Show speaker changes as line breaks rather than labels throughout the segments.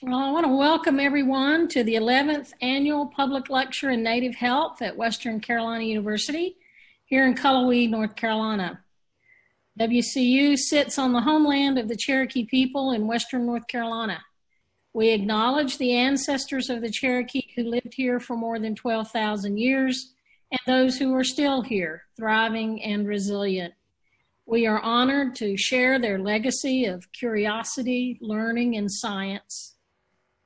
Well, I want to welcome everyone to the 11th Annual Public Lecture in Native Health at Western Carolina University here in Cullowhee, North Carolina. WCU sits on the homeland of the Cherokee people in Western North Carolina. We acknowledge the ancestors of the Cherokee who lived here for more than 12,000 years and those who are still here, thriving and resilient. We are honored to share their legacy of curiosity, learning, and science.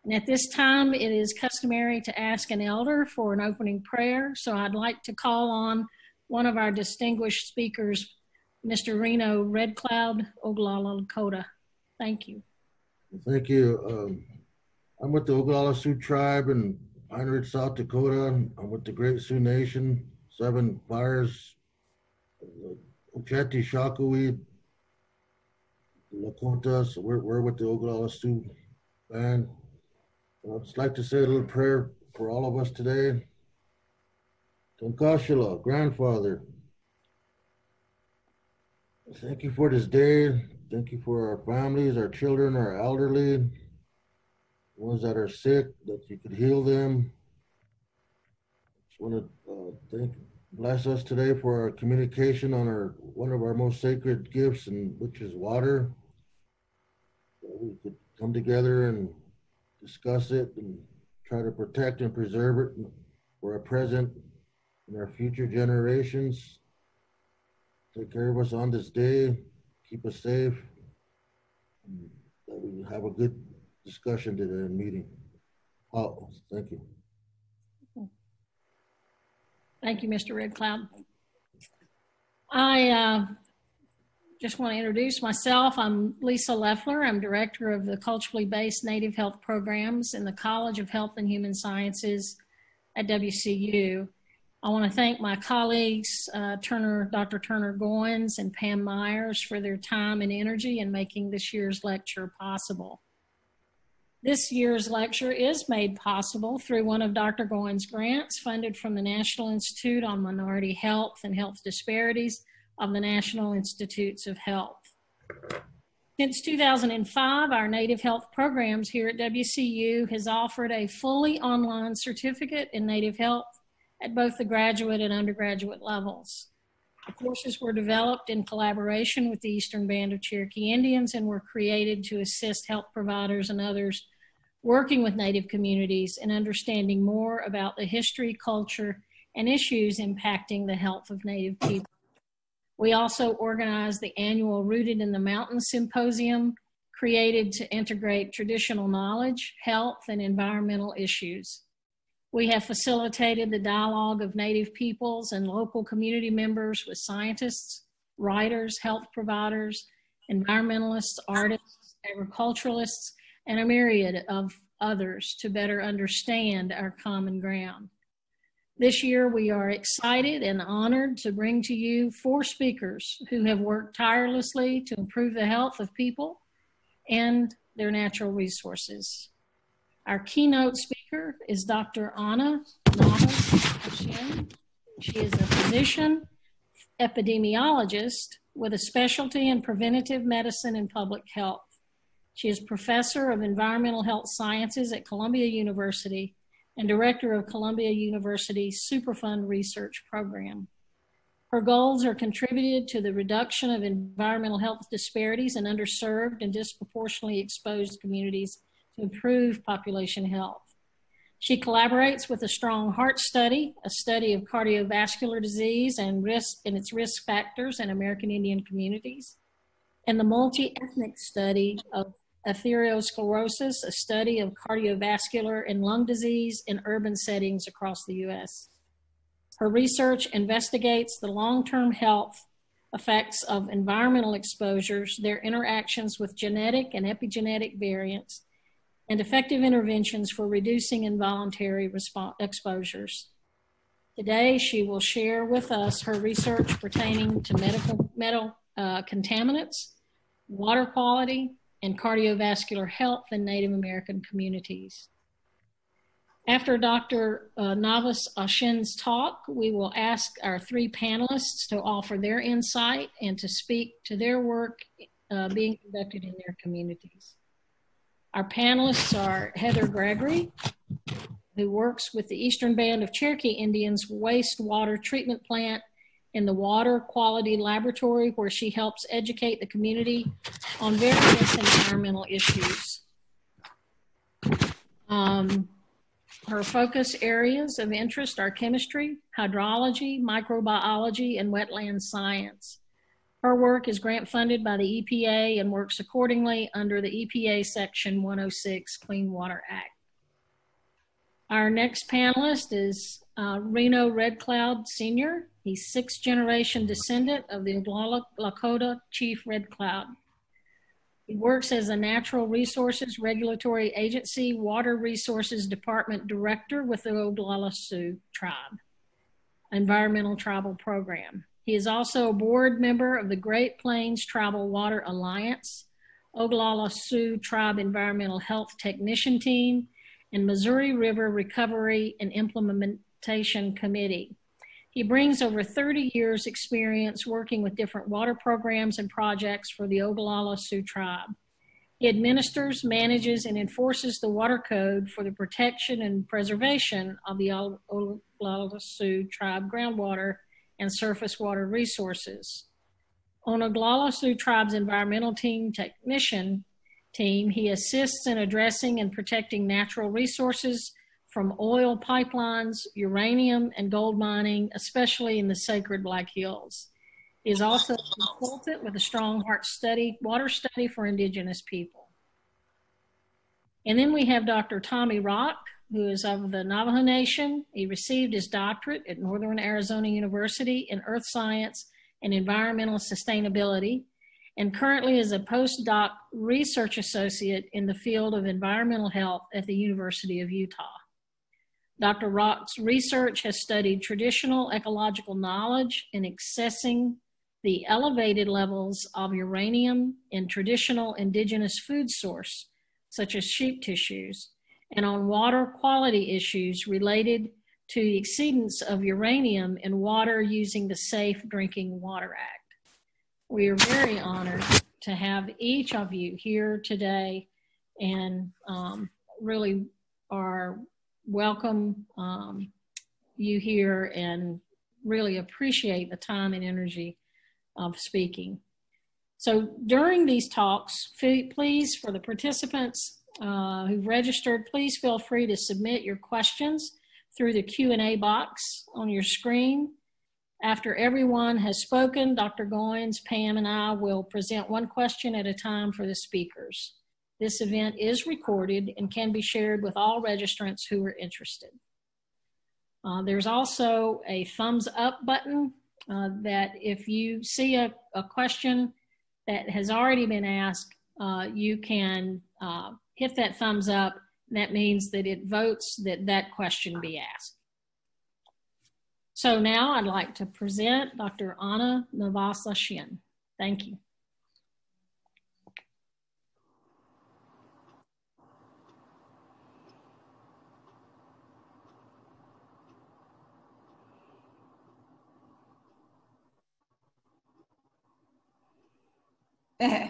And at this time, it is customary to ask an elder for an opening prayer. So I'd like to call on one of our distinguished speakers, Mr. Reno Red Cloud, Oglala Lakota. Thank you.
Thank you. Um, I'm with the Oglala Sioux tribe in Pine Ridge, South Dakota. I'm with the Great Sioux Nation, Seven Fires, Oceti, Sakowin, Lakota. So we're, we're with the Oglala Sioux band. I'd just like to say a little prayer for all of us today. Tunkashila, grandfather, thank you for this day. Thank you for our families, our children, our elderly, ones that are sick, that you could heal them. Just want to uh, thank, bless us today for our communication on our one of our most sacred gifts, and which is water. We could come together and discuss it and try to protect and preserve it for our present and our future generations. Take care of us on this day, keep us safe, that we have a good discussion today and meeting. Oh, thank you.
Thank you, Mr. Red Cloud. I uh, just want to introduce myself. I'm Lisa Lefler. I'm director of the culturally based Native Health programs in the College of Health and Human Sciences at WCU. I want to thank my colleagues, uh, Turner, Dr. Turner Goins and Pam Myers for their time and energy in making this year's lecture possible. This year's lecture is made possible through one of Dr. Goins' grants funded from the National Institute on Minority Health and Health Disparities of the National Institutes of Health. Since 2005, our Native Health programs here at WCU has offered a fully online certificate in Native Health at both the graduate and undergraduate levels. The courses were developed in collaboration with the Eastern Band of Cherokee Indians and were created to assist health providers and others working with Native communities in understanding more about the history, culture, and issues impacting the health of Native people. We also organize the annual Rooted in the Mountains Symposium, created to integrate traditional knowledge, health, and environmental issues. We have facilitated the dialogue of Native peoples and local community members with scientists, writers, health providers, environmentalists, artists, agriculturalists, and a myriad of others to better understand our common ground. This year, we are excited and honored to bring to you four speakers who have worked tirelessly to improve the health of people and their natural resources. Our keynote speaker is Dr. Ana Navas She is a physician, epidemiologist with a specialty in preventative medicine and public health. She is professor of environmental health sciences at Columbia University and director of Columbia University's Superfund Research Program. Her goals are contributed to the reduction of environmental health disparities in underserved and disproportionately exposed communities to improve population health. She collaborates with the Strong Heart Study, a study of cardiovascular disease and risk and its risk factors in American Indian communities, and the multi-ethnic study of atherosclerosis, a study of cardiovascular and lung disease in urban settings across the U.S. Her research investigates the long-term health effects of environmental exposures, their interactions with genetic and epigenetic variants, and effective interventions for reducing involuntary exposures. Today, she will share with us her research pertaining to medical metal uh, contaminants, water quality, and cardiovascular health in Native American communities. After Dr. Uh, Navas Acien's talk, we will ask our three panelists to offer their insight and to speak to their work uh, being conducted in their communities. Our panelists are Heather Gregory, who works with the Eastern Band of Cherokee Indians wastewater treatment plant in the Water Quality Laboratory, where she helps educate the community on various environmental issues. Um, her focus areas of interest are chemistry, hydrology, microbiology, and wetland science. Her work is grant funded by the EPA and works accordingly under the EPA Section 106 Clean Water Act. Our next panelist is uh, Reno Red Cloud Sr. He's sixth generation descendant of the Oglala Lakota Chief Red Cloud. He works as a Natural Resources Regulatory Agency Water Resources Department Director with the Oglala Sioux Tribe Environmental Tribal Program. He is also a board member of the Great Plains Tribal Water Alliance, Oglala Sioux Tribe Environmental Health Technician Team, and Missouri River Recovery and Committee. He brings over 30 years experience working with different water programs and projects for the Oglala Sioux tribe. He administers, manages, and enforces the water code for the protection and preservation of the Oglala Sioux tribe groundwater and surface water resources. On Oglala Sioux Tribe's environmental team technician team, he assists in addressing and protecting natural resources from oil pipelines, uranium, and gold mining, especially in the sacred Black Hills. He is also a consultant with a strong heart study, water study for Indigenous people. And then we have Dr. Tommy Rock, who is of the Navajo Nation. He received his doctorate at Northern Arizona University in Earth Science and Environmental Sustainability, and currently is a postdoc research associate in the field of environmental health at the University of Utah. Dr. Rock's research has studied traditional ecological knowledge in accessing the elevated levels of uranium in traditional indigenous food source, such as sheep tissues, and on water quality issues related to the exceedance of uranium in water using the Safe Drinking Water Act. We are very honored to have each of you here today and um, really are welcome um, you here and really appreciate the time and energy of speaking. So during these talks, please, for the participants, uh, who've registered, please feel free to submit your questions through the Q&A box on your screen. After everyone has spoken, Dr. Goins, Pam, and I will present one question at a time for the speakers. This event is recorded and can be shared with all registrants who are interested. Uh, there's also a thumbs up button uh, that if you see a, a, question that has already been asked, uh, you can uh, hit that thumbs up. That means that it votes that that question be asked. So now I'd like to present Dr. Ana Navas Acien. Thank you.
Uh,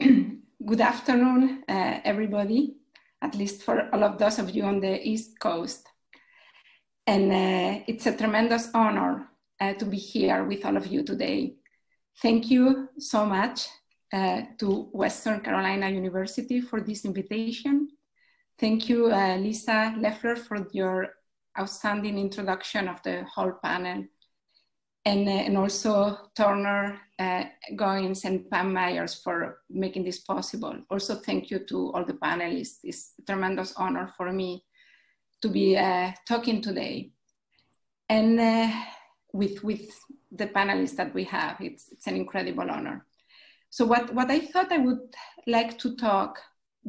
Good afternoon, uh, everybody, at least for all of those of you on the East Coast. And uh, it's a tremendous honor uh, to be here with all of you today. Thank you so much uh, to Western Carolina University for this invitation. Thank you, Lisa Lefler, for your outstanding introduction of the whole panel and, uh, and also Turner uh, Goins and Pam Myers for making this possible. Also, thank you to all the panelists. It's a tremendous honor for me to be uh, talking today. And uh, with, with the panelists that we have, it's, it's an incredible honor. So what, what I thought I would like to talk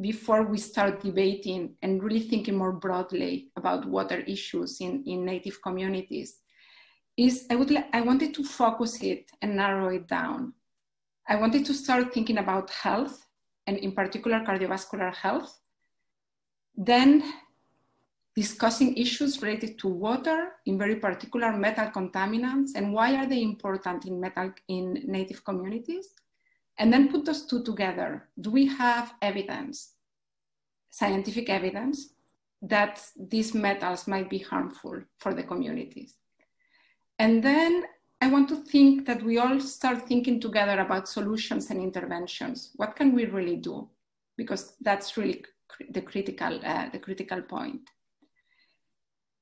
before we start debating and really thinking more broadly about water issues in, in Native communities is I would I wanted to focus it and narrow it down. I wanted to start thinking about health and in particular cardiovascular health. Then discussing issues related to water, in very particular metal contaminants, and why are they important in metal in native communities. and then put those two together. Do we have evidence, scientific evidence, that these metals might be harmful for the communities? And then I want to think that we all start thinking together about solutions and interventions. What can we really do? Because that's really the critical, uh, the critical point.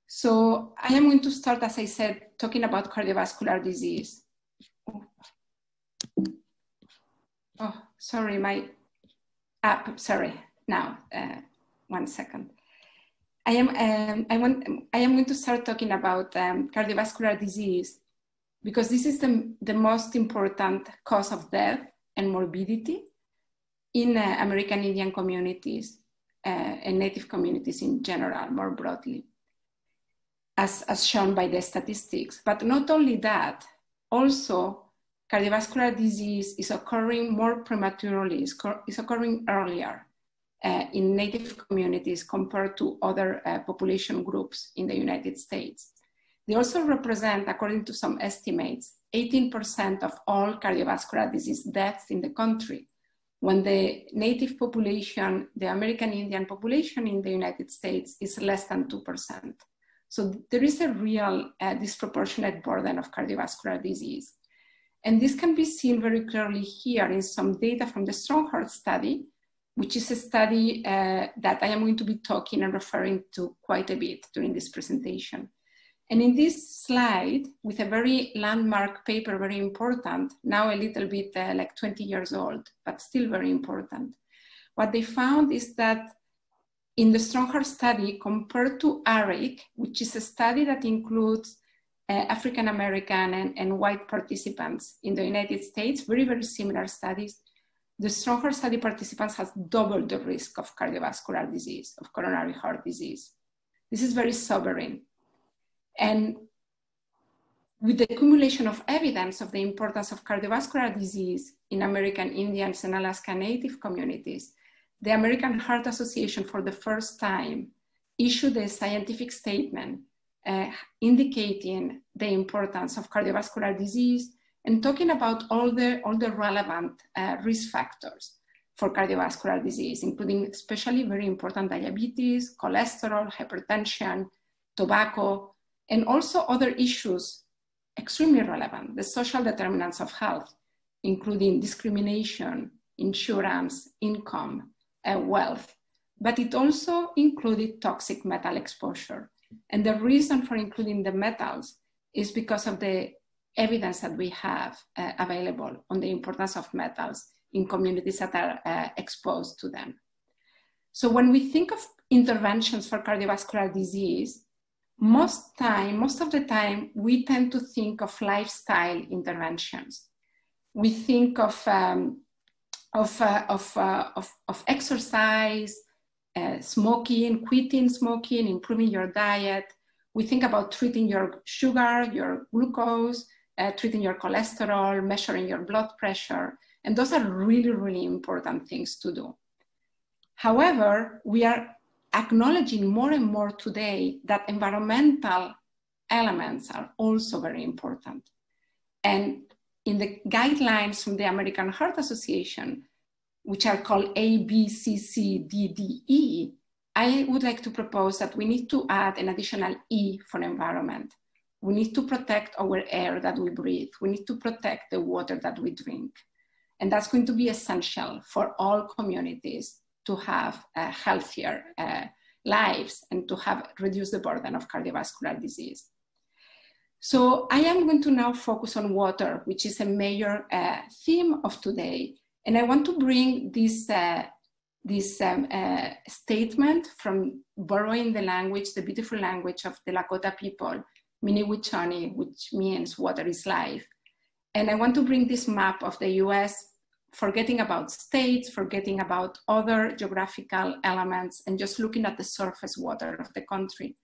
So I am going to start, as I said, talking about cardiovascular disease. Oh, sorry, my app, sorry, now, uh, one second. I am, um, I, want, I am going to start talking about um, cardiovascular disease because this is the, the most important cause of death and morbidity in uh, American Indian communities uh, and Native communities in general, more broadly, as, as shown by the statistics. But not only that, also cardiovascular disease is occurring more prematurely, is occurring earlier uh, in Native communities compared to other uh, population groups in the United States. They also represent, according to some estimates, 18% of all cardiovascular disease deaths in the country, when the native population, the American Indian population in the United States is less than 2%. So there is a real uh, disproportionate burden of cardiovascular disease. And this can be seen very clearly here in some data from the Strong Heart study, which is a study uh, that I am going to be talking and referring to quite a bit during this presentation. And in this slide, with a very landmark paper, very important, now a little bit uh, like 20 years old, but still very important, what they found is that in the Strong Heart study, compared to ARIC, which is a study that includes uh, African American and, and white participants in the United States, very, very similar studies, the Strong Heart study participants has doubled the risk of cardiovascular disease, of coronary heart disease. This is very sobering and with the accumulation of evidence of the importance of cardiovascular disease in American Indians and Alaska Native communities, the American Heart Association for the first time issued a scientific statement uh, indicating the importance of cardiovascular disease and talking about all the, all the relevant uh, risk factors for cardiovascular disease, including especially very important diabetes, cholesterol, hypertension, tobacco, and also other issues extremely relevant, the social determinants of health, including discrimination, insurance, income, and wealth. But it also included toxic metal exposure. And the reason for including the metals is because of the evidence that we have uh, available on the importance of metals in communities that are uh, exposed to them. So when we think of interventions for cardiovascular disease, most time, most of the time, we tend to think of lifestyle interventions. We think of um, of, uh, of, uh, of, of, exercise, uh, smoking, quitting smoking, improving your diet. We think about treating your sugar, your glucose, uh, treating your cholesterol, measuring your blood pressure. And those are really, really important things to do. However, we are acknowledging more and more today that environmental elements are also very important. And in the guidelines from the American Heart Association, which are called A, B, C, C, D, D, E, I would like to propose that we need to add an additional E for environment. We need to protect our air that we breathe. We need to protect the water that we drink. And that's going to be essential for all communities to have uh, healthier uh, lives and to have reduced the burden of cardiovascular disease. So I am going to now focus on water, which is a major uh, theme of today. And I want to bring this, uh, this um, uh, statement from borrowing the language, the beautiful language of the Lakota people, Mni Wiconi, which means water is life. And I want to bring this map of the US forgetting about states, forgetting about other geographical elements, and just looking at the surface water of the country.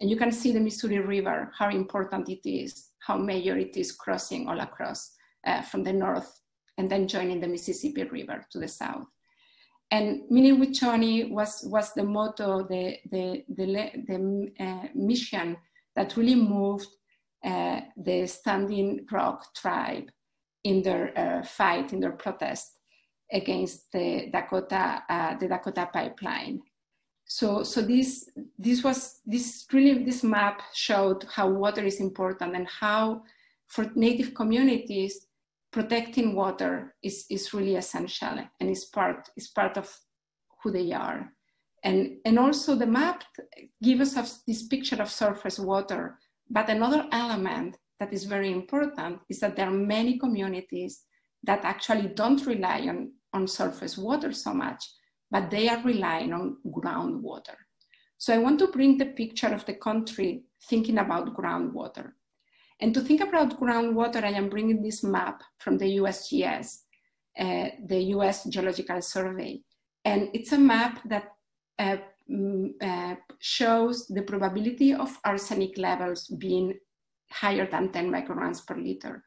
And you can see the Missouri River, how important it is, how major it is crossing all across uh, from the north and then joining the Mississippi River to the south. And Mni Wiconi was, was the motto, the, the, the, the uh, mission that really moved uh, the Standing Rock tribe in their uh, fight, in their protest against the Dakota, uh, the Dakota pipeline. So, so this, this was, this really, this map showed how water is important and how for native communities, protecting water is, is really essential and is part, is part of who they are. And, and also the map gives us this picture of surface water. But another element that is very important is that there are many communities that actually don't rely on, on surface water so much, but they are relying on groundwater. So I want to bring the picture of the country thinking about groundwater. And to think about groundwater, I am bringing this map from the USGS, uh, the US Geological Survey. And it's a map that uh, mm, uh, shows the probability of arsenic levels being higher than 10 micrograms per liter.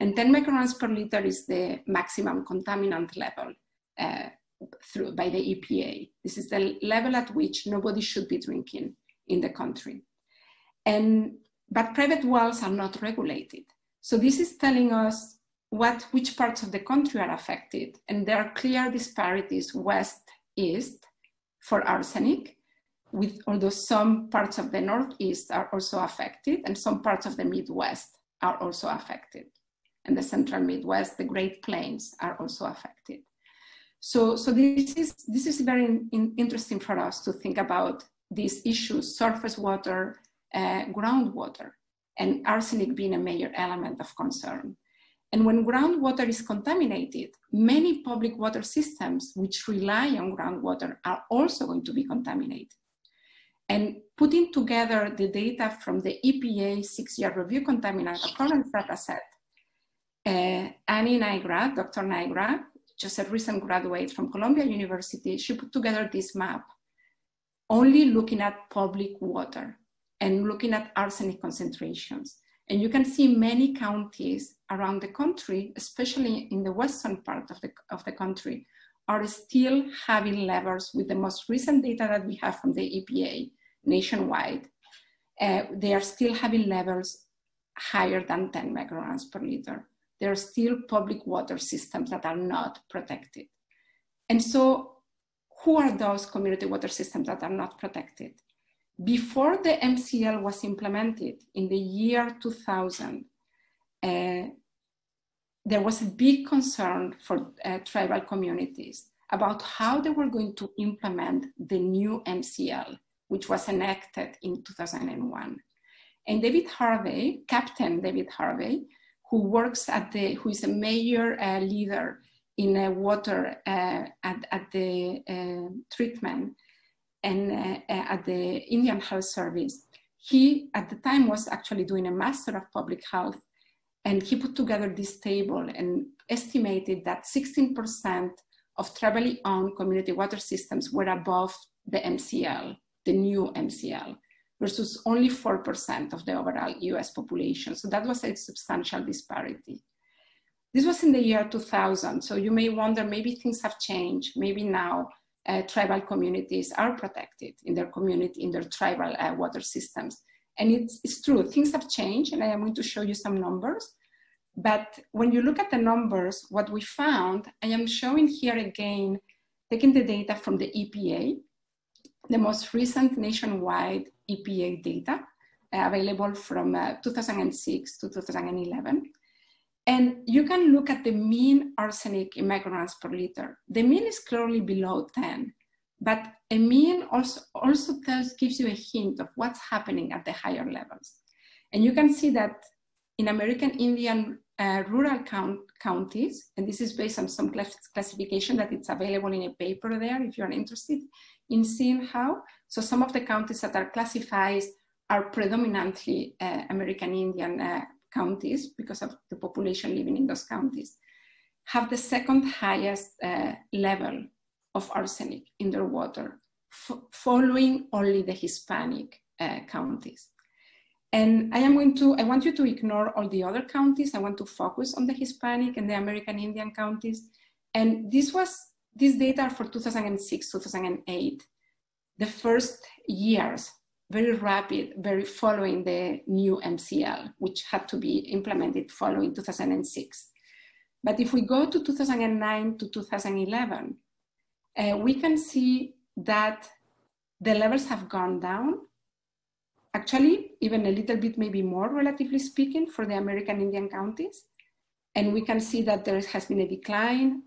And 10 micrograms per liter is the maximum contaminant level uh, through, by the EPA. This is the level at which nobody should be drinking in the country. And, but private wells are not regulated. So this is telling us what, which parts of the country are affected. And there are clear disparities west, east for arsenic, with although some parts of the Northeast are also affected and some parts of the Midwest are also affected. And the central Midwest, the Great Plains are also affected. So, so this, is, this is very in, interesting for us to think about these issues, surface water, uh, groundwater, and arsenic being a major element of concern. And when groundwater is contaminated, many public water systems which rely on groundwater are also going to be contaminated. And putting together the data from the EPA six-year review contaminant occurrence data set, uh, Annie Nigra, Dr. Nigra, just a recent graduate from Columbia University, she put together this map only looking at public water and looking at arsenic concentrations. And you can see many counties around the country, especially in the western part of the, of the country, are still having levels with the most recent data that we have from the EPA nationwide. Uh, they are still having levels higher than 10 micrograms per liter. There are still public water systems that are not protected. And so who are those community water systems that are not protected? Before the MCL was implemented in the year 2000, uh, there was a big concern for uh, tribal communities about how they were going to implement the new MCL, which was enacted in 2001. And David Harvey, Captain David Harvey, who works at the, who is a major uh, leader in uh, water uh, at, at the uh, treatment and uh, at the Indian Health Service. He, at the time, was actually doing a Master of Public Health, and he put together this table and estimated that 16% of tribally owned community water systems were above the MCL, the new MCL, versus only 4% of the overall US population. So that was a substantial disparity. This was in the year 2000, so you may wonder maybe things have changed, maybe now uh, tribal communities are protected in their community, in their tribal uh, water systems. And it's, it's true, things have changed, and I am going to show you some numbers. But when you look at the numbers, what we found, I am showing here again, taking the data from the EPA, the most recent nationwide EPA data uh, available from uh, 2006 to 2011. And you can look at the mean arsenic in micrograms per liter. The mean is clearly below 10, but a mean also, also tells, gives you a hint of what's happening at the higher levels. And you can see that in American Indian uh, rural count, counties, and this is based on some classification that it's available in a paper there if you're interested in seeing how. So some of the counties that are classified are predominantly uh, American Indian uh, counties because of the population living in those counties, have the second highest uh, level of arsenic in their water, following only the Hispanic uh, counties. And I am going to, I want you to ignore all the other counties. I want to focus on the Hispanic and the American Indian counties. And this was, this data for 2006, 2008, the first years very rapid, very following the new MCL, which had to be implemented following 2006. But if we go to 2009 to 2011, uh, we can see that the levels have gone down. Actually, even a little bit, maybe more, relatively speaking, for the American Indian counties. And we can see that there has been a decline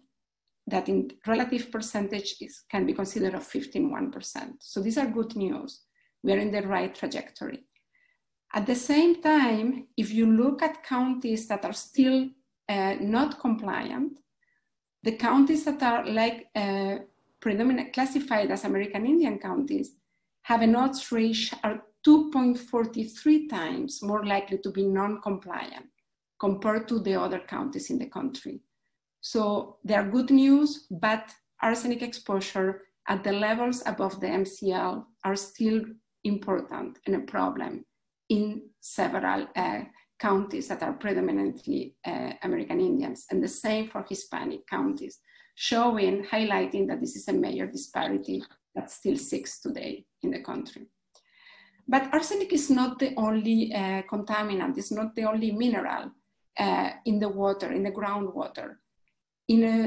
that in relative percentage is, can be considered of 15.1%. So these are good news. We are in the right trajectory. At the same time, if you look at counties that are still uh, not compliant, the counties that are like uh, predominant classified as American Indian counties have an odds ratio are 2.43 times more likely to be non-compliant compared to the other counties in the country. So they are good news, but arsenic exposure at the levels above the MCL are still important and a problem in several uh, counties that are predominantly uh, American Indians, and the same for Hispanic counties, showing, highlighting that this is a major disparity that still exists today in the country. But arsenic is not the only uh, contaminant, it's not the only mineral uh, in the water, in the groundwater. In a,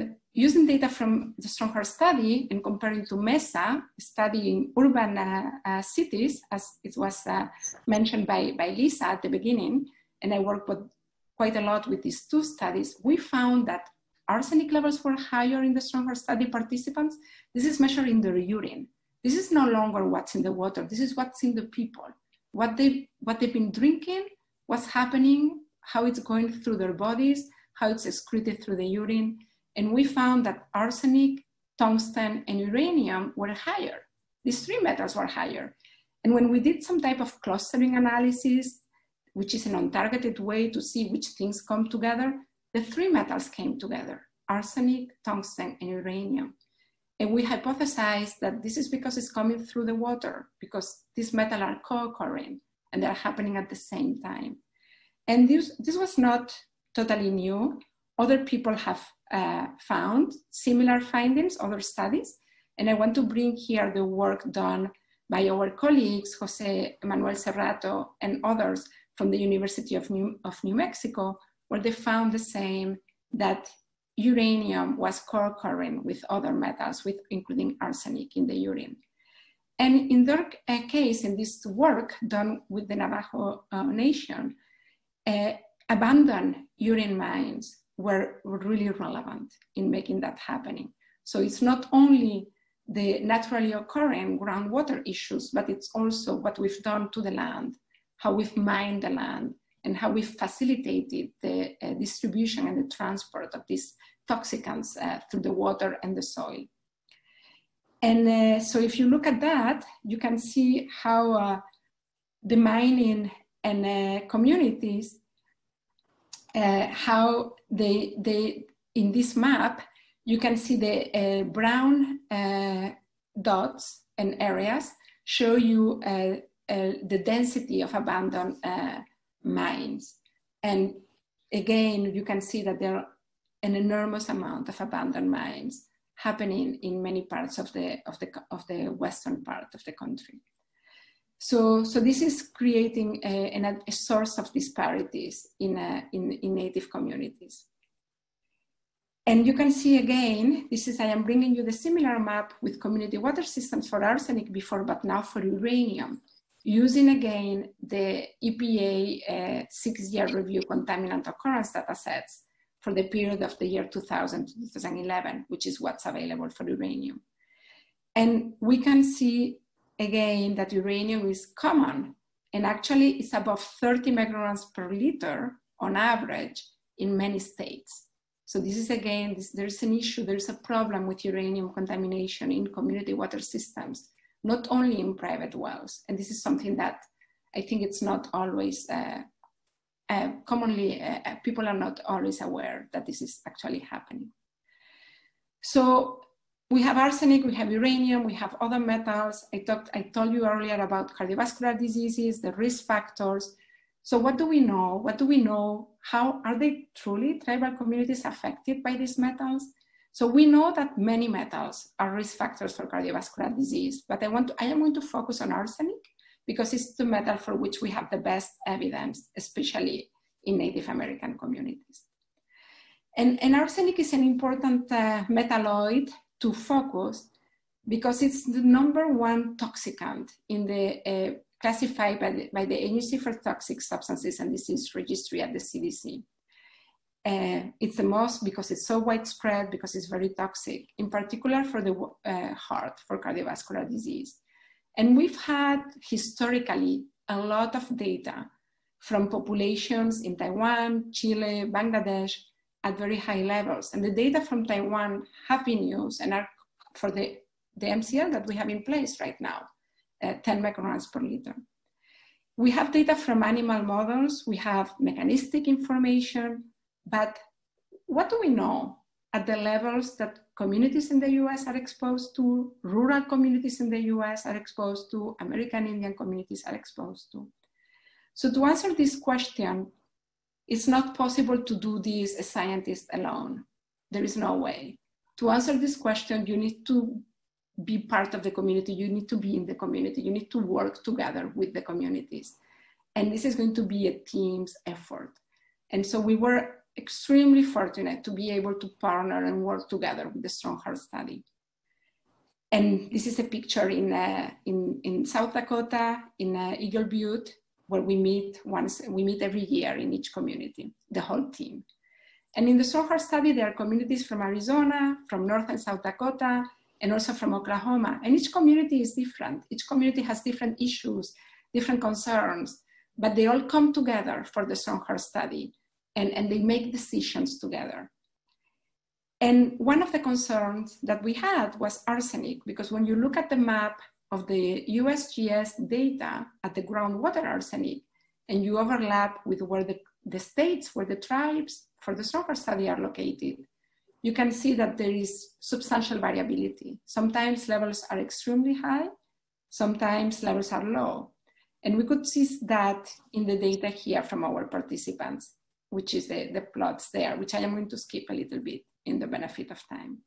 using data from the Strong Heart study and comparing to MESA, studying urban uh, uh, cities, as it was uh, mentioned by, by Lisa at the beginning, and I worked with, quite a lot with these two studies, we found that arsenic levels were higher in the Strong Heart study participants. This is measured in their urine. This is no longer what's in the water. This is what's in the people. What they what they've been drinking, what's happening, how it's going through their bodies, how it's excreted through the urine. And we found that arsenic, tungsten, and uranium were higher. These three metals were higher. And when we did some type of clustering analysis, which is an untargeted way to see which things come together, the three metals came together, arsenic, tungsten, and uranium. And we hypothesized that this is because it's coming through the water, because these metals are co-occurring and they're happening at the same time. And this, this was not totally new. Other people have uh, found similar findings, other studies. And I want to bring here the work done by our colleagues, Jose Manuel Cerrato and others from the University of New, of New Mexico, where they found the same that uranium was co-occurring with other metals, with, including arsenic in the urine. And in their uh, case, in this work done with the Navajo uh, Nation, uh, abandoned urine mines were really relevant in making that happening. So it's not only the naturally occurring groundwater issues, but it's also what we've done to the land, how we've mined the land, and how we've facilitated the uh, distribution and the transport of these toxicants uh, through the water and the soil. And uh, so if you look at that, you can see how uh, the mining and uh, communities, uh, how they, they, in this map, you can see the uh, brown uh, dots and areas show you the density of abandoned mines. And again, you can see that there are an enormous amount of abandoned mines happening in many parts of the, of the, of the western part of the country. So, so this is creating a, a source of disparities in, a, in, in native communities. And you can see again, this is, I am bringing you the similar map with community water systems for arsenic before, but now for uranium, using again the EPA uh, six-year review contaminant occurrence data sets for the period of the year 2000 to 2011, which is what's available for uranium. And we can see again that uranium is common and actually it's above 30 micrograms per liter on average in many states. So this is again, this, there's an issue, there's a problem with uranium contamination in community water systems, not only in private wells. And this is something that I think it's not always, uh, uh, commonly, uh, uh people are not always aware that this is actually happening. So we have arsenic, we have uranium, we have other metals. I talked, I told you earlier about cardiovascular diseases, the risk factors. So what do we know? What do we know? How are they truly tribal communities affected by these metals? So we know that many metals are risk factors for cardiovascular disease, but I want to, I am going to focus on arsenic because it's the metal for which we have the best evidence, especially in Native American communities. And, and arsenic is an important uh, metalloid to focus because it's the number one toxicant in the uh, classified by the, by the Agency for Toxic Substances and Disease Registry at the CDC. Uh, it's the most because it's so widespread, because it's very toxic, in particular for the uh, heart, for cardiovascular disease. And we've had historically a lot of data from populations in Taiwan, Chile, Bangladesh at very high levels. And the data from Taiwan have been used and are for the, the MCL that we have in place right now, uh, 10 micrograms per liter. We have data from animal models, we have mechanistic information, but what do we know at the levels that communities in the US are exposed to, rural communities in the US are exposed to, American Indian communities are exposed to? So to answer this question, it's not possible to do this as scientists alone. There is no way. To answer this question, you need to be part of the community. You need to be in the community. You need to work together with the communities. And this is going to be a team's effort. And so we were extremely fortunate to be able to partner and work together with the Strong Heart Study. And this is a picture in, uh, in, in South Dakota, in uh, Eagle Butte, where we meet once, we meet every year in each community, the whole team. And in the Heart Study, there are communities from Arizona, from North and South Dakota, and also from Oklahoma. And each community is different. Each community has different issues, different concerns, but they all come together for the Heart Study and, and they make decisions together. And one of the concerns that we had was arsenic, because when you look at the map of the USGS data at the groundwater arsenic, and you overlap with where the, the states, where the tribes for the Heart study are located, you can see that there is substantial variability. Sometimes levels are extremely high, sometimes levels are low. And we could see that in the data here from our participants which is the, the plots there, which I am going to skip a little bit in the benefit of time.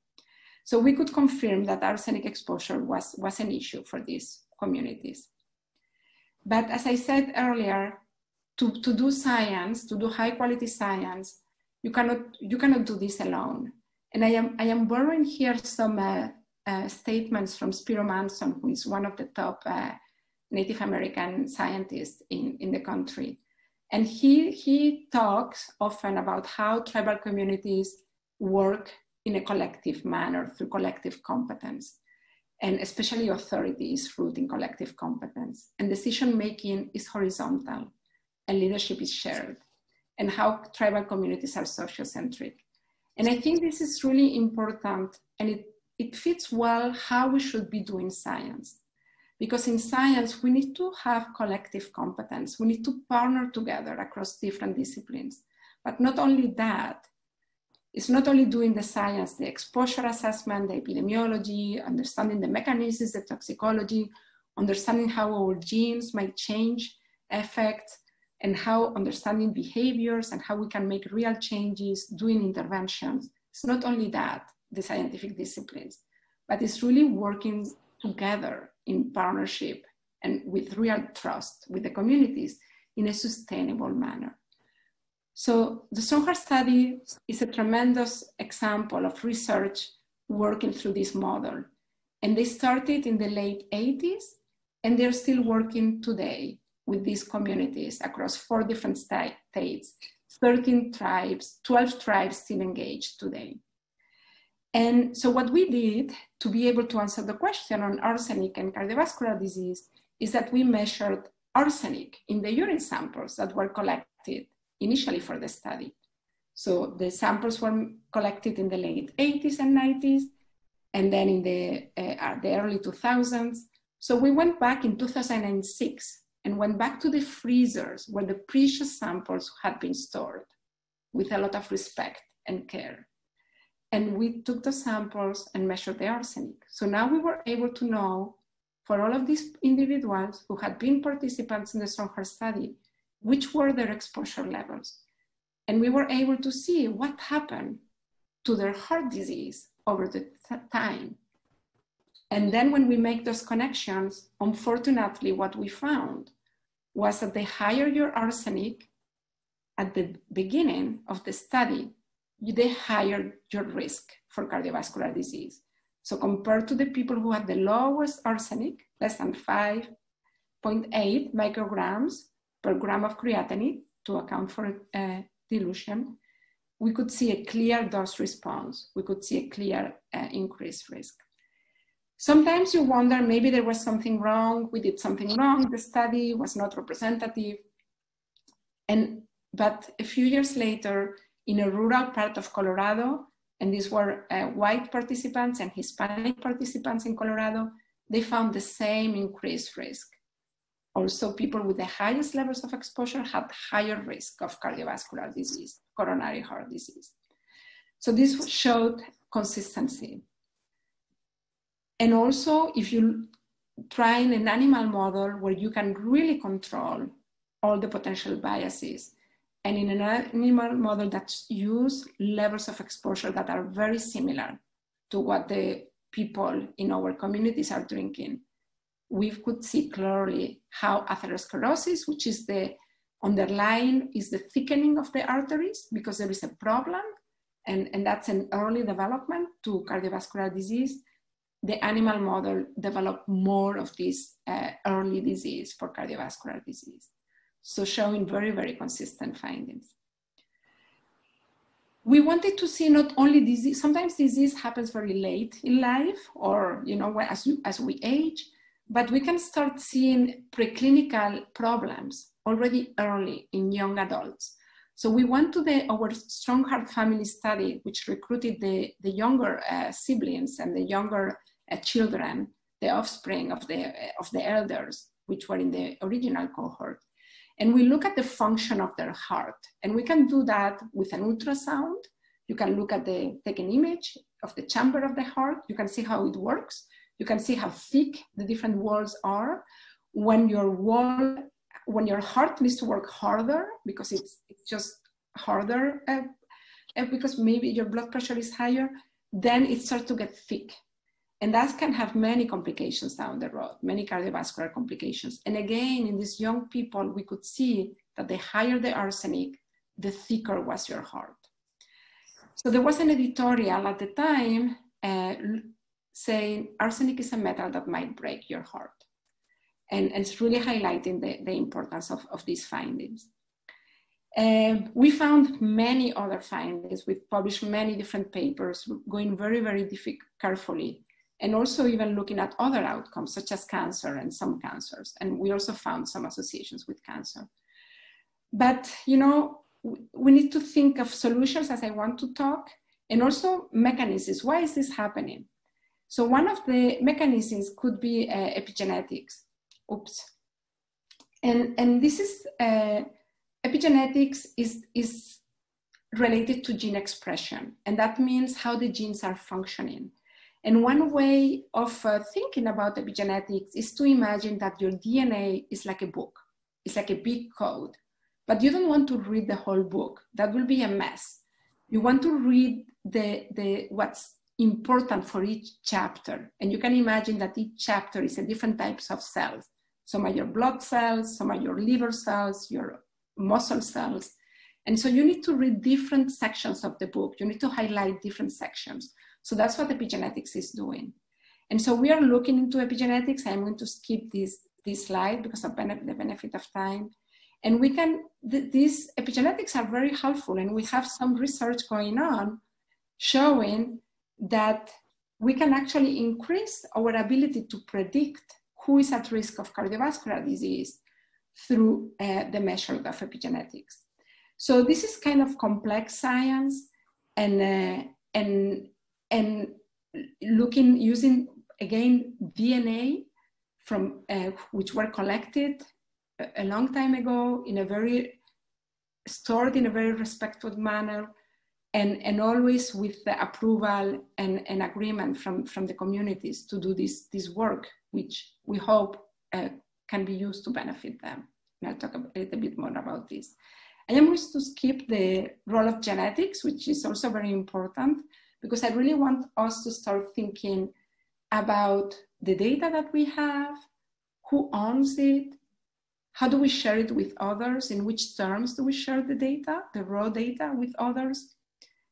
So we could confirm that arsenic exposure was, was an issue for these communities. But as I said earlier, to, to do science, to do high quality science, you cannot, you cannot do this alone. And I am, I am borrowing here some uh, uh, statements from Spero Manson, who is one of the top uh, Native American scientists in, in the country. And he, he talks often about how tribal communities work in a collective manner through collective competence. And especially authority is rooted in collective competence. And decision making is horizontal and leadership is shared. And how tribal communities are sociocentric. And I think this is really important and it, it fits well how we should be doing science. Because in science, we need to have collective competence. We need to partner together across different disciplines. But not only that, it's not only doing the science, the exposure assessment, the epidemiology, understanding the mechanisms, the toxicology, understanding how our genes might change effects, and how understanding behaviors and how we can make real changes, doing interventions. It's not only that, the scientific disciplines, but it's really working together in partnership and with real trust with the communities in a sustainable manner. So the Heart study is a tremendous example of research working through this model. And they started in the late 80s and they're still working today with these communities across four different states, 13 tribes, 12 tribes still engaged today. And so what we did to be able to answer the question on arsenic and cardiovascular disease is that we measured arsenic in the urine samples that were collected initially for the study. So the samples were collected in the late 80s and 90s, and then in the, uh, the early 2000s. So we went back in 2006 and went back to the freezers where the precious samples had been stored with a lot of respect and care. And we took the samples and measured the arsenic. So now we were able to know for all of these individuals who had been participants in the Strong Heart study, which were their exposure levels. And we were able to see what happened to their heart disease over the time. And then when we make those connections, unfortunately, what we found was that the higher your arsenic at the beginning of the study, the higher your risk for cardiovascular disease. So compared to the people who had the lowest arsenic, less than 5.8 micrograms per gram of creatinine to account for uh, dilution, we could see a clear dose response. We could see a clear uh, increased risk. Sometimes you wonder maybe there was something wrong, we did something wrong, the study was not representative. And, but a few years later, in a rural part of Colorado, and these were uh, white participants and Hispanic participants in Colorado, they found the same increased risk. Also, people with the highest levels of exposure had higher risk of cardiovascular disease, coronary heart disease. So this showed consistency. And also, if you try in an animal model where you can really control all the potential biases, and in an animal model that use levels of exposure that are very similar to what the people in our communities are drinking, we could see clearly how atherosclerosis, which is the underlying, is the thickening of the arteries because there is a problem, and, and that's an early development to cardiovascular disease the animal model developed more of this uh, early disease for cardiovascular disease. So showing very, very consistent findings. We wanted to see not only disease, sometimes disease happens very late in life or, you know, as, you, as we age, but we can start seeing preclinical problems already early in young adults. So we went to the, our Strong Heart Family Study, which recruited the, the younger uh, siblings and the younger uh, children, the offspring of the, of the elders, which were in the original cohort. And we look at the function of their heart. And we can do that with an ultrasound. You can look at the, take an image of the chamber of the heart. You can see how it works. You can see how thick the different walls are. When your wall, when your heart needs to work harder because it's, it's just harder uh, because maybe your blood pressure is higher, then it starts to get thick and that can have many complications down the road, many cardiovascular complications. And again, in these young people, we could see that the higher the arsenic, the thicker was your heart. So there was an editorial at the time uh, saying arsenic is a metal that might break your heart. And, and it's really highlighting the, the importance of, of these findings. Uh, we found many other findings. We've published many different papers, going very, very carefully and also even looking at other outcomes such as cancer and some cancers. And we also found some associations with cancer. But, you know, we need to think of solutions as I want to talk and also mechanisms. Why is this happening? So one of the mechanisms could be uh, epigenetics. Oops. And, and this is, uh, epigenetics is, is related to gene expression. And that means how the genes are functioning. And one way of uh, thinking about epigenetics is to imagine that your DNA is like a book. It's like a big code, but you don't want to read the whole book. That will be a mess. You want to read the, the, what's important for each chapter. And you can imagine that each chapter is a different types of cells. Some are your blood cells, some are your liver cells, your muscle cells. And so you need to read different sections of the book. You need to highlight different sections. So that's what epigenetics is doing. And so we are looking into epigenetics. I'm going to skip this, this slide because of the benefit of time. And we can, th these epigenetics are very helpful and we have some research going on showing that we can actually increase our ability to predict who is at risk of cardiovascular disease through uh, the measure of epigenetics. So this is kind of complex science and, uh, and and looking using again DNA from uh, which were collected a, a long time ago in a very stored in a very respectful manner and, and always with the approval and, and agreement from, from the communities to do this, this work, which we hope uh, can be used to benefit them. And I'll talk a little bit more about this. I am going to skip the role of genetics, which is also very important, because I really want us to start thinking about the data that we have, who owns it, how do we share it with others, in which terms do we share the data, the raw data with others,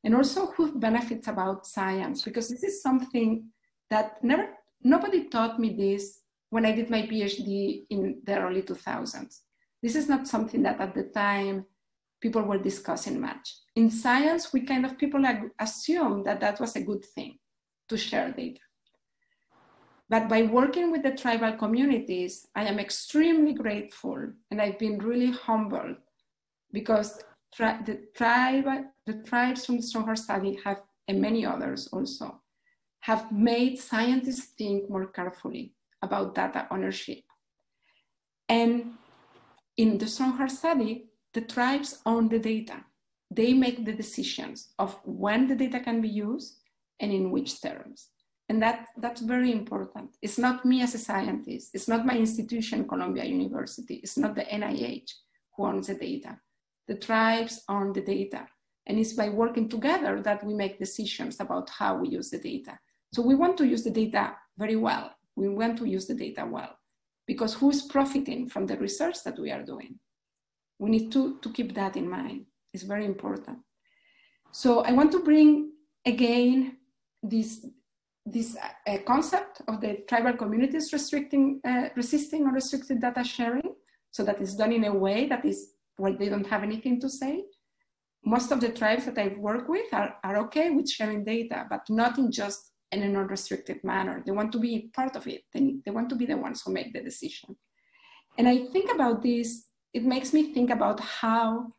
and also who benefits about science, because this is something that never, nobody taught me this when I did my PhD in the early 2000s. This is not something that at the time people were discussing much. In science, we kind of people assume that that was a good thing to share data. But by working with the tribal communities, I am extremely grateful and I've been really humbled because tri- the, tribe, the tribes from the Strong Heart study have, and many others also, have made scientists think more carefully about data ownership. And in the Strong Heart study, the tribes own the data. They make the decisions of when the data can be used and in which terms. And that, that's very important. It's not me as a scientist. It's not my institution, Columbia University. It's not the NIH who owns the data. The tribes own the data. And it's by working together that we make decisions about how we use the data. So we want to use the data very well. We want to use the data well because who's profiting from the research that we are doing? We need to, to keep that in mind. It's very important. So I want to bring again this, this uh, concept of the tribal communities restricting, uh, resisting unrestricted data sharing so that it's done in a way that is where they don't have anything to say. Most of the tribes that I've worked with are, are okay with sharing data, but not in just in a non-restricted manner. They want to be part of it. They, they want to be the ones who make the decision. And I think about this, it makes me think about how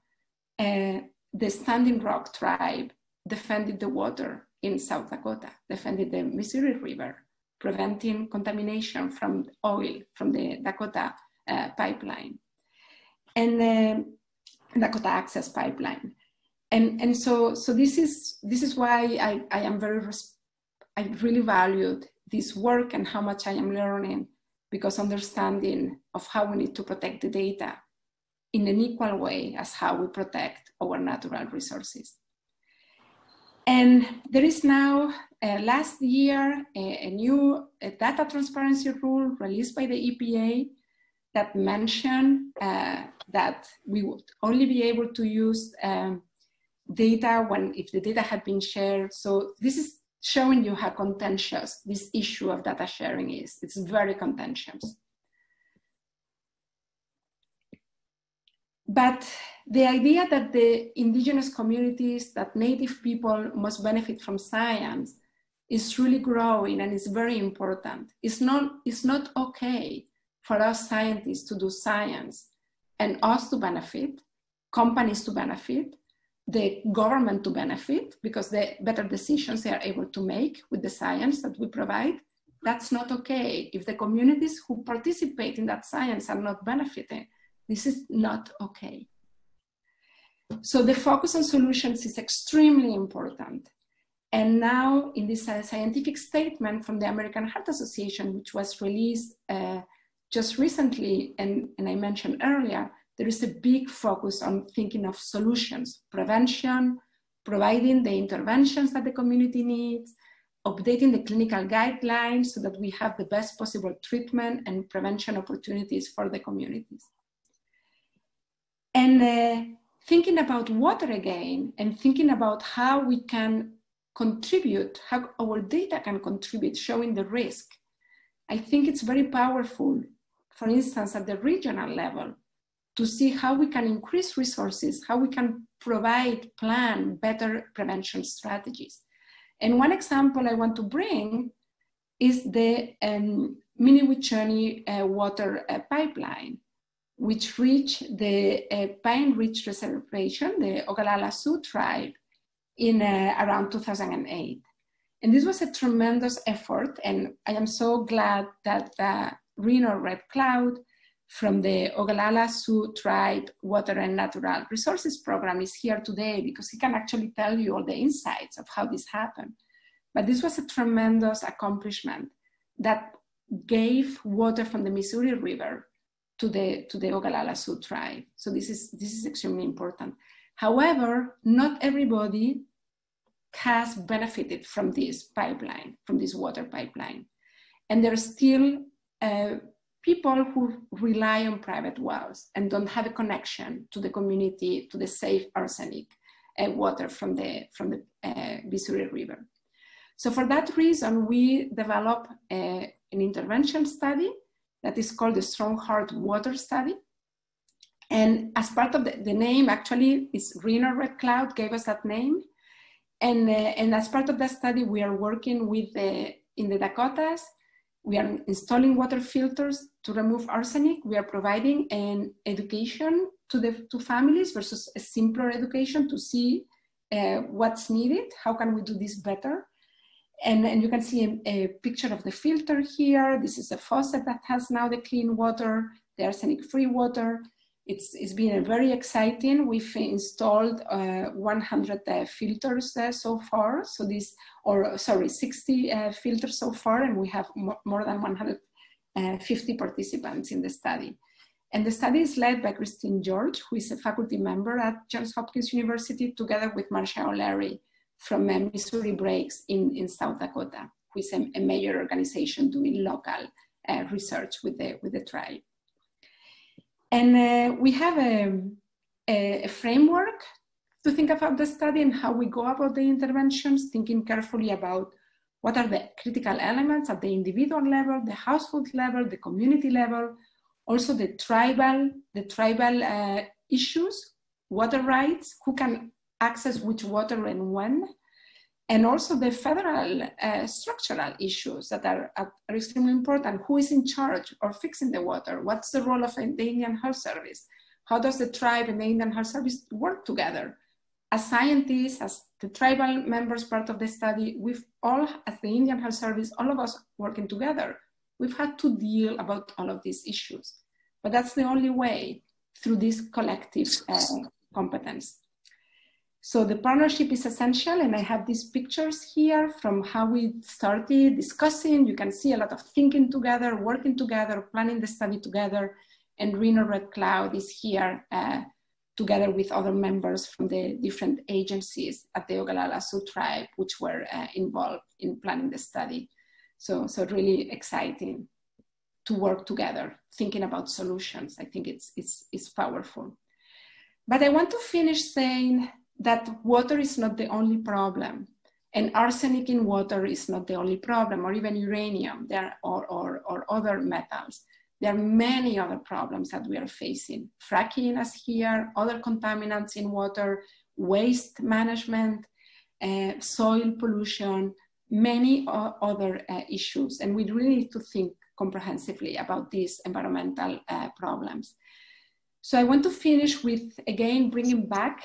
uh, the Standing Rock tribe defended the water in South Dakota, defended the Missouri River, preventing contamination from oil from the Dakota uh, pipeline and uh, Dakota Access Pipeline. And, and so, so this is this is why I, I am very I really valued this work and how much I am learning because understanding of how we need to protect the data in an equal way as how we protect our natural resources. And there is now, uh, last year, a, a new a data transparency rule released by the EPA that mentioned uh, that we would only be able to use um, data when if the data had been shared. So this is showing you how contentious this issue of data sharing is. It's very contentious. But the idea that the indigenous communities, that native people must benefit from science is really growing and it's very important. It's not, it's not okay for us scientists to do science and us to benefit, companies to benefit, the government to benefit because the better decisions they are able to make with the science that we provide. That's not okay. If the communities who participate in that science are not benefiting, this is not okay. So the focus on solutions is extremely important. And now in this uh, scientific statement from the American Heart Association, which was released uh, just recently, and, and I mentioned earlier, there is a big focus on thinking of solutions, prevention, providing the interventions that the community needs, updating the clinical guidelines so that we have the best possible treatment and prevention opportunities for the communities. And uh, thinking about water again and thinking about how we can contribute, how our data can contribute, showing the risk. I think it's very powerful, for instance, at the regional level, to see how we can increase resources, how we can provide, plan better prevention strategies. And one example I want to bring is the um, uh, water uh, pipeline, which reached the uh, Pine Ridge Reservation, the Oglala Sioux tribe, in uh, around 2008. And this was a tremendous effort, and I am so glad that uh, Reno Red Cloud from the Oglala Sioux Tribe Water and Natural Resources Program is here today because he can actually tell you all the insights of how this happened. But this was a tremendous accomplishment that gave water from the Missouri River to the, to the Oglala Sioux tribe. So this is, this is extremely important. However, not everybody has benefited from this pipeline, from this water pipeline. And there's still uh, people who rely on private wells and don't have a connection to the community, to the safe arsenic uh, water from the, from the uh, Missouri River. So for that reason, we developed an intervention study that is called the Strong Heart Water Study. And as part of the, the name, actually, is Reno Red Cloud gave us that name. And, uh, and as part of that study, we are working with the, in the Dakotas. We are installing water filters to remove arsenic. We are providing an education to the to families versus a simpler education to see uh, what's needed. How can we do this better? And, and you can see a, a, picture of the filter here. This is a faucet that has now the clean water, the arsenic-free water. It's, it's been very exciting. We've installed uh, 100 uh, filters uh, so far. So this, or sorry, 60 uh, filters so far, and we have more than 150 uh, participants in the study. And the study is led by Christine George, who is a faculty member at Johns Hopkins University, together with Marcia O'Leary from uh, Missouri Breaks in, in South Dakota, who is a, a major organization doing local research with the, with the tribe. And uh, we have a, a, framework to think about the study and how we go about the interventions, thinking carefully about what are the critical elements at the individual level, the household level, the community level, also the tribal, the tribal uh, issues, water rights, who can access which water and when, and also the federal uh, structural issues that are, are, extremely important. Who is in charge of fixing the water? What's the role of the Indian Health Service? How does the tribe and the Indian Health Service work together? As scientists, as the tribal members part of the study, we've all, as the Indian Health Service, all of us working together, we've had to deal about all of these issues. But that's the only way through this collective uh, competence. So the partnership is essential and I have these pictures here from how we started discussing. You can see a lot of thinking together, working together, planning the study together. And Reno Red Cloud is here uh, together with other members from the different agencies at the Oglala Sioux tribe, which were uh, involved in planning the study. So, so really exciting to work together, thinking about solutions. I think it's, it's, it's powerful. But I want to finish saying that water is not the only problem and arsenic in water is not the only problem or even uranium there or, or, or other metals. There are many other problems that we are facing. Fracking as here other contaminants in water waste management uh, soil pollution many other uh, issues. And we really need to think comprehensively about these environmental uh, problems. So i want to finish with again bringing back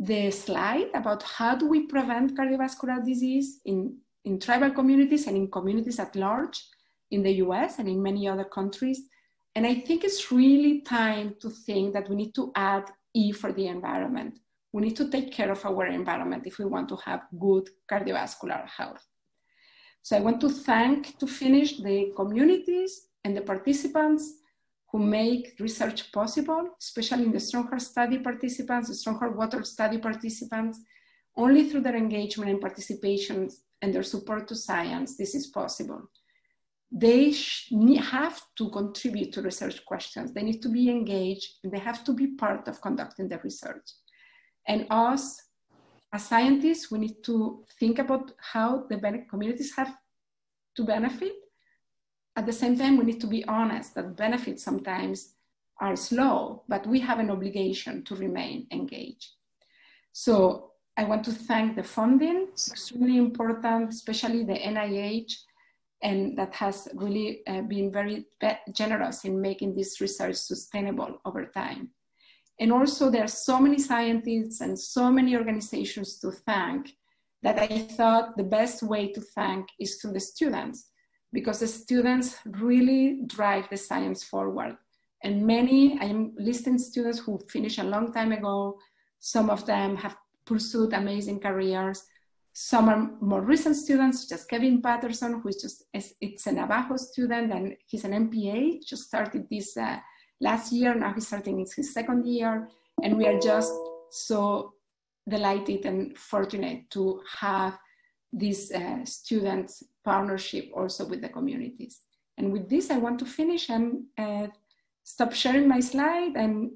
the slide about how do we prevent cardiovascular disease in, in tribal communities and in communities at large in the US and in many other countries. And I think it's really time to think that we need to add E for the environment. We need to take care of our environment if we want to have good cardiovascular health. So I want to thank, to finish, the communities and the participants who make research possible, especially in the Strong Heart study participants, the Strong Heart Water study participants. Only through their engagement and participation and their support to science, this is possible. They have to contribute to research questions. They need to be engaged and they have to be part of conducting the research. And us, as scientists, we need to think about how the communities have to benefit at the same time, we need to be honest that benefits sometimes are slow, but we have an obligation to remain engaged. So I want to thank the funding, extremely important, especially the NIH, and that has really uh, been very generous in making this research sustainable over time. And also there are so many scientists and so many organizations to thank that I thought the best way to thank is through the students because the students really drive the science forward. And many, I'm listing students who finished a long time ago. Some of them have pursued amazing careers. Some are more recent students, just Kevin Patterson, who is just, it's a Navajo student and he's an MPA, just started this uh, last year. Now he's starting his second year. And we are just so delighted and fortunate to have these uh, students partnership also with the communities. And with this, I want to finish and uh, stop sharing my slide and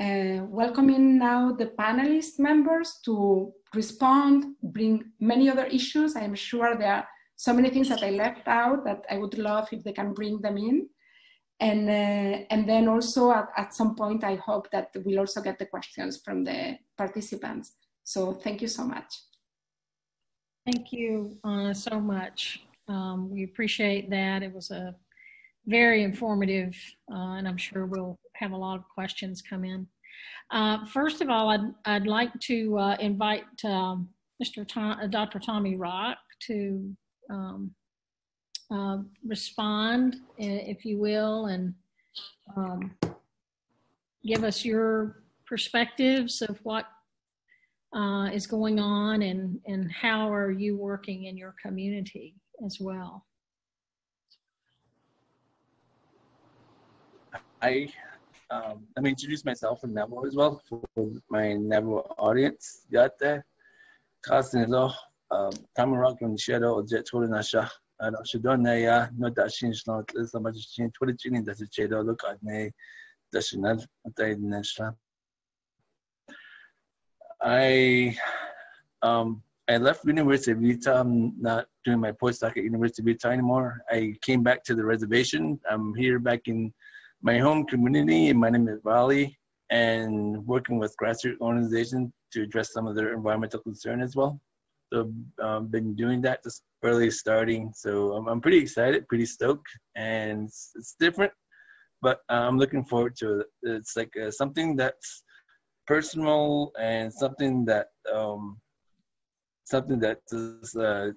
uh, welcoming now the panelist members to respond, bring many other issues. I'm sure there are so many things that I left out that I would love if they can bring them in. And, uh, and then also at, at some point, I hope that we'll also get the questions from the participants. So thank you so much.
Thank you uh, so much. Um, we appreciate that. It was a very informative, uh, and I'm sure we'll have a lot of questions come in. Uh, first of all, I'd, I'd like to uh, invite um, Mr. Tom, uh, Dr. Tommy Rock to um, uh, respond, if you will, and um, give us your perspectives of what uh, is going on and, and how are you working in your community as well?
I um, let me introduce myself. And Nevo as well for my Nevo audience. Yate, Kasnilo, Tamara from Shadow, Jet Nasha, and Shadonaya, not that she's not as much as she told it, that's a shadow. Look at me, that's not? A I um, I left University of Utah. I'm not doing my postdoc at University of Utah anymore. I came back to the reservation. I'm here back in my home community, and my name is Vali, and working with grassroots organizations to address some of their environmental concern as well. So I've um, been doing that just early starting. So I'm, I'm pretty excited, pretty stoked, and it's, it's different, but I'm looking forward to it. It's like uh, something that's personal and something that um, something that is, uh,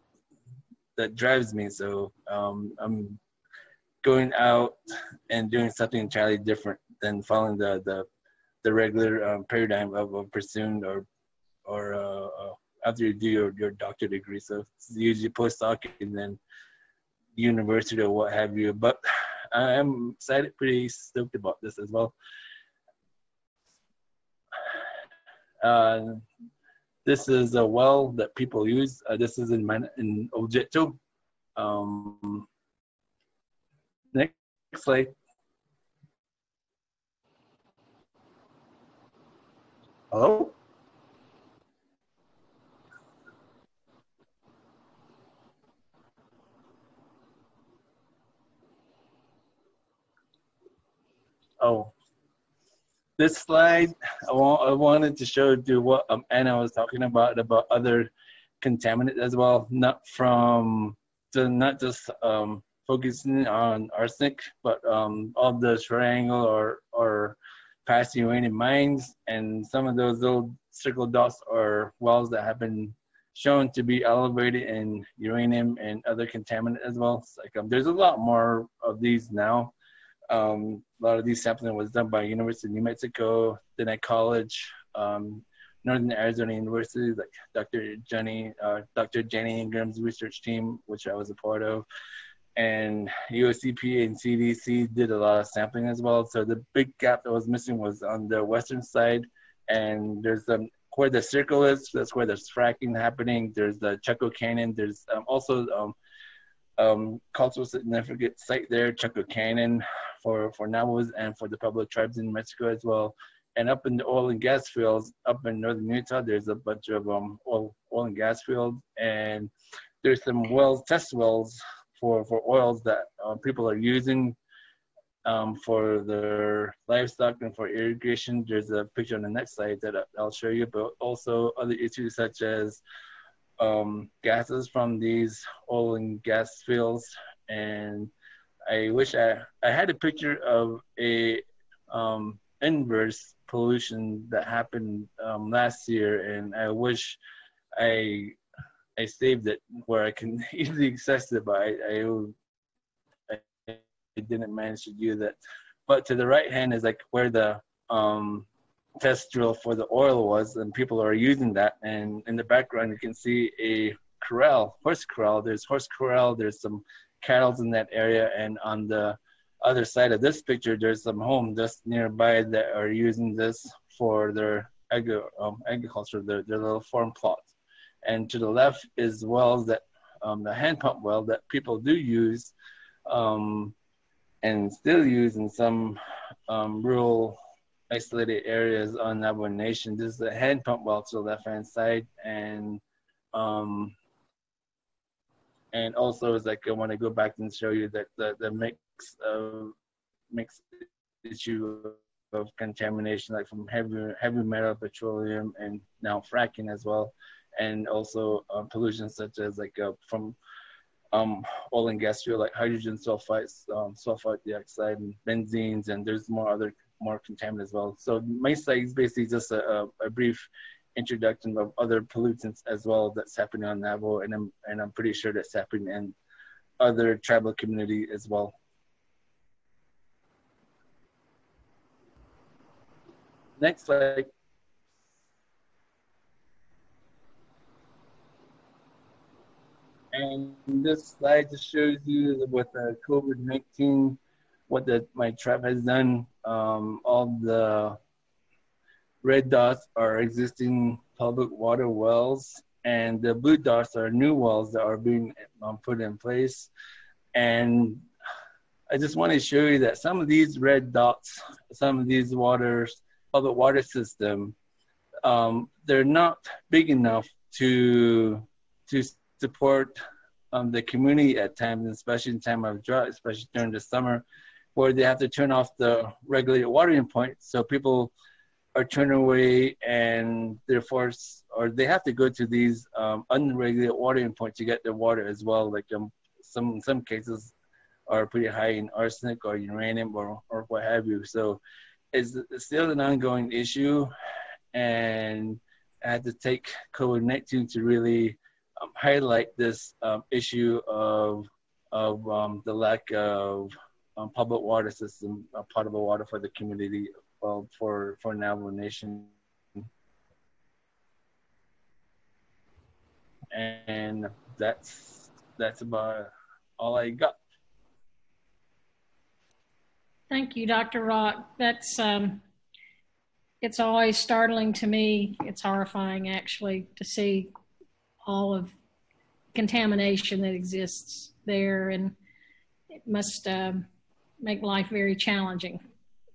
that drives me. So um, I'm going out and doing something entirely different than following the the, the regular um, paradigm of, of pursuing or or uh, uh, after you do your, your doctorate degree. So usually postdoc and then university or what have you. But I'm excited, pretty stoked about this as well. Uh, this is a well that people use. Uh, this is in Man- in Oljato. Um, next slide. Hello? Oh, this slide, I, want, I wanted to show you what um, Ana was talking about, about other contaminants as well, not from, not just um, focusing on arsenic, but um, all the triangle or, or past uranium mines, and some of those little circle dots are wells that have been shown to be elevated in uranium and other contaminants as well. like um, there's a lot more of these now. Um, a lot of these sampling was done by University of New Mexico, Diné College, um, Northern Arizona University, like Dr. Jenny, uh, Dr. Jani Ingram's research team, which I was a part of, and USCP and CDC did a lot of sampling as well. So the big gap that was missing was on the western side, and there's um, where the circle is. That's where there's fracking happening. There's the Chaco Canyon. There's um, also um, cultural significant site there, Chaco Canyon for, for Navajos and for the Pueblo tribes in Mexico as well. And up in the oil and gas fields, up in northern Utah, there's a bunch of um, oil, oil and gas fields. And there's some wells, test wells for, for oils that uh, people are using um, for their livestock and for irrigation. There's a picture on the next slide that I'll show you, but also other issues such as um, gases from these oil and gas fields and I wish I, I had a picture of a um, inverse pollution that happened um, last year, and I wish I I saved it where I can easily access it, but I, I, I didn't manage to do that. But to the right hand is like where the um, test drill for the oil was, and people are using that. And in the background, you can see a corral, horse corral. There's horse corral. There's some cattle in that area. And on the other side of this picture, there's some homes just nearby that are using this for their agri- um, agriculture, their, their little farm plots. And to the left is wells that, um, the hand pump well that people do use um, and still use in some um, rural isolated areas on Navajo Nation. This is a hand pump well to the left hand side, and um, and also is like I want to go back and show you that the, the mix of mix issue of contamination, like from heavy heavy metal, petroleum, and now fracking as well, and also uh, pollution such as like uh, from um, oil and gas fuel like hydrogen sulfides, um, sulfide dioxide, and benzenes, and there's more other more contaminants as well. So my slide is basically just a, a, brief introduction of other pollutants as well that's happening on Navajo, and I'm and I'm pretty sure that's happening in other tribal community as well. Next slide. And this slide just shows you what the COVID-19, what the, my tribe has done. Um, all the red dots are existing public water wells, and the blue dots are new wells that are being um, put in place. And I just want to show you that some of these red dots, some of these waters, public water system, um, they're not big enough to to support um, the community at times, especially in time of drought, especially during the summer, where they have to turn off the regulated watering point. So people are turned away and they're forced, or they have to go to these um, unregulated watering points to get their water as well. Like um, some some cases are pretty high in arsenic or uranium or, or what have you. So it's, it's still an ongoing issue. And I had to take COVID-19 to really um, highlight this um, issue of of um, the lack of um, public water system, uh, potable water for the community, well, for for Navajo Nation. And that's that's about all I got.
Thank you, Dr. Rock. That's um, it's always startling to me. It's horrifying, actually, to see all of contamination that exists there, and it must um, make life very challenging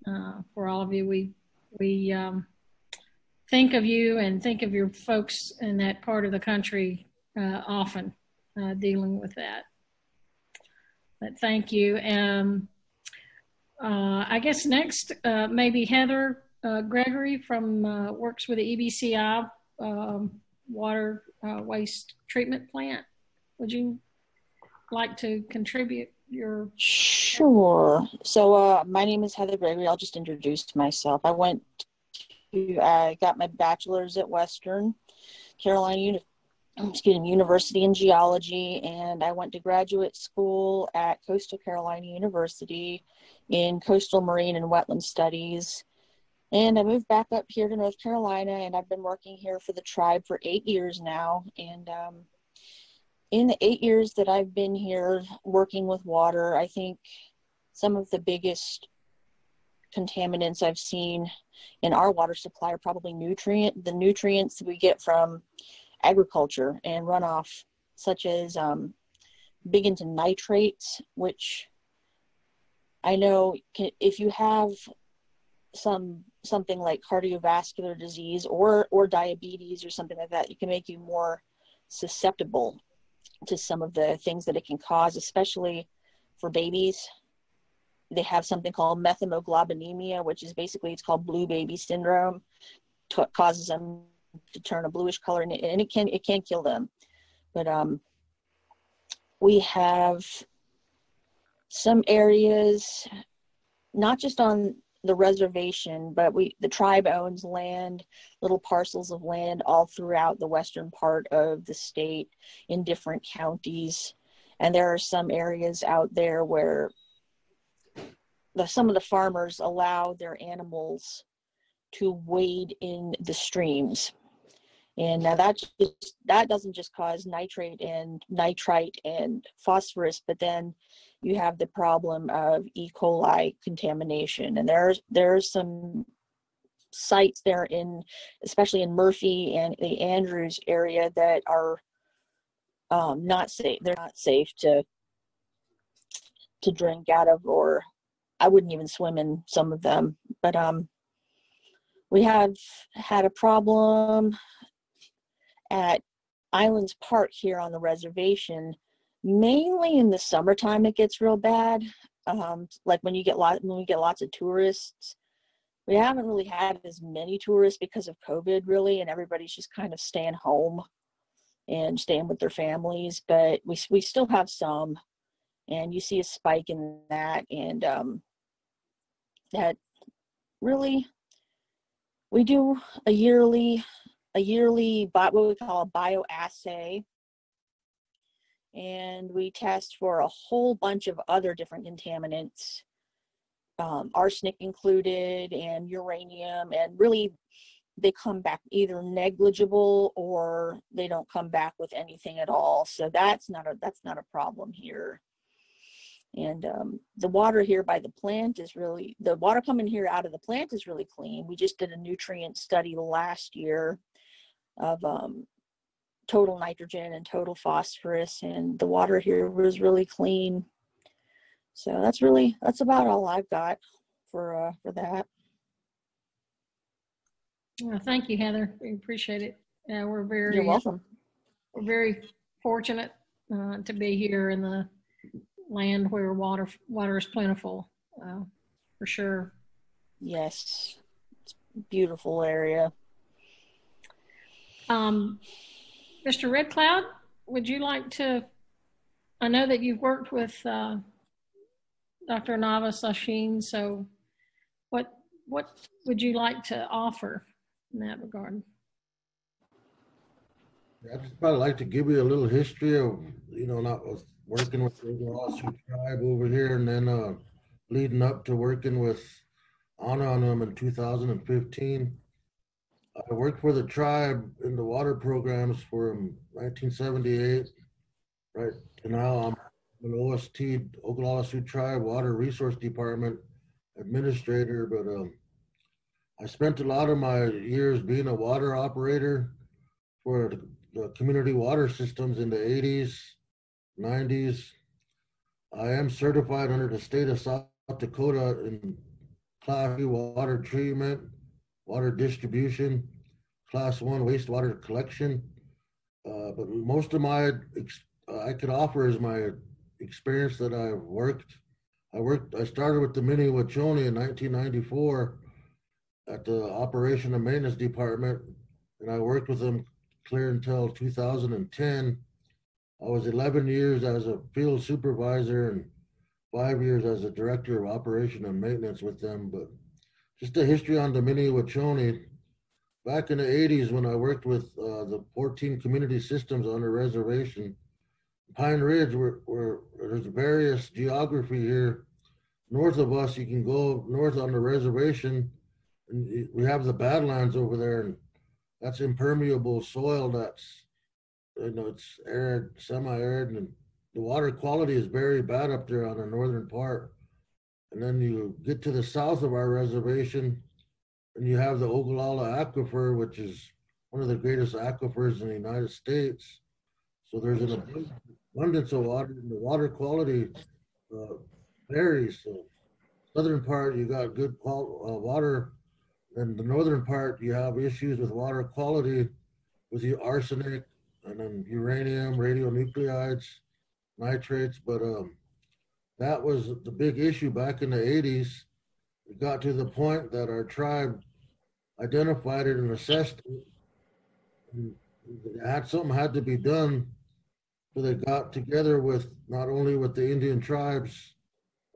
uh, for all of you. We we um, think of you and think of your folks in that part of the country uh, often uh, dealing with that. But thank you. Um, uh, I guess next, uh, maybe Heather uh, Gregory from works with the EBCI um, water waste treatment plant. Would you like to contribute your?
Sure. So uh, my name is Heather Gregory. I'll just introduce myself. I went to, I got my bachelor's at Western Carolina Uni- excuse me, University in geology, and I went to graduate school at Coastal Carolina University in coastal marine and wetland studies. And I moved back up here to North Carolina, and I've been working here for the tribe for eight years now. And um, in the eight years that I've been here working with water, I think some of the biggest contaminants I've seen in our water supply are probably nutrient the nutrients we get from agriculture and runoff, such as um, big into nitrates, which I know can, if you have some something like cardiovascular disease or or diabetes or something like that, it can make you more susceptible to some of the things that it can cause, especially for babies. They have something called methemoglobinemia, which is basically it's called blue baby syndrome. T- causes them to turn a bluish color, and it, and it can it can kill them. But um, we have some areas, not just on the reservation, but we the tribe owns land, little parcels of land all throughout the western part of the state in different counties. And there are some areas out there where the, some of the farmers allow their animals to wade in the streams. And now that just that doesn't just cause nitrate and nitrite and phosphorus, but then you have the problem of E. coli contamination. And there's there's some sites there in especially in Murphy and the Andrews area that are um, not safe. They're not safe to to drink out of or I wouldn't even swim in some of them. But um we have had a problem at Islands Park here on the reservation. Mainly in the summertime, it gets real bad. Um, like when you get lot when we get lots of tourists. We haven't really had as many tourists because of COVID, really, and everybody's just kind of staying home and staying with their families. But we we still have some, and you see a spike in that, and um, that really we do a yearly a yearly what we call a bioassay and we test for a whole bunch of other different contaminants um, arsenic included and uranium and really they come back either negligible or they don't come back with anything at all. So that's not a that's not a problem here. And um, the water here by the plant is really the water coming here out of the plant is really clean. We just did a nutrient study last year of um, total nitrogen and total phosphorus and the water here was really clean so that's really that's about all i've got for uh for that
Well, thank you, Heather. We appreciate it. Uh, we're very,
you're welcome
we're very fortunate uh, to be here in the land where water water is plentiful, uh, for sure.
yes it's a beautiful area
Um, Mr. Red Cloud, would you like to? I know that you've worked with uh, Dr. Navas Acien, so what what would you like to offer in that regard?
I'd probably like to give you a little history of, you know, not working with the Sioux tribe over here and then uh, leading up to working with Ana on them in 2015. I worked for the tribe in the water programs from 1978 right to now. I'm an OST, Oglala Sioux Tribe Water Resource Department administrator, but um, I spent a lot of my years being a water operator for the, the community water systems in the 80s, 90s. I am certified under the state of South Dakota in Class water treatment, water distribution, Class One wastewater collection. Uh, but most of my ex- uh, I could offer is my experience that I've worked. I worked. I started with the Mni Wiconi in 1994 at the Operation and Maintenance Department, and I worked with them clear until 2010. I was 11 years as a field supervisor and five years as a director of operation and maintenance with them. But just a history on the Wiconi. Back in the 80s, when I worked with uh, the 14 community systems on the reservation, Pine Ridge, where, where there's various geography here. North of us, you can go north on the reservation, and we have the Badlands over there, and that's impermeable soil. That's you know it's arid, semi-arid, and the water quality is very bad up there on the northern part. And then you get to the south of our reservation, and you have the Ogallala Aquifer, which is one of the greatest aquifers in the United States. So there's an abundance of water and the water quality uh, varies. So southern part you got good qual- uh, water, and the northern part you have issues with water quality with the arsenic and then uranium, radionuclides, nitrates. But um, that was the big issue back in the 80s. It got to the point that our tribe identified it and assessed it. And had something had to be done so they got together with not only with the Indian tribes,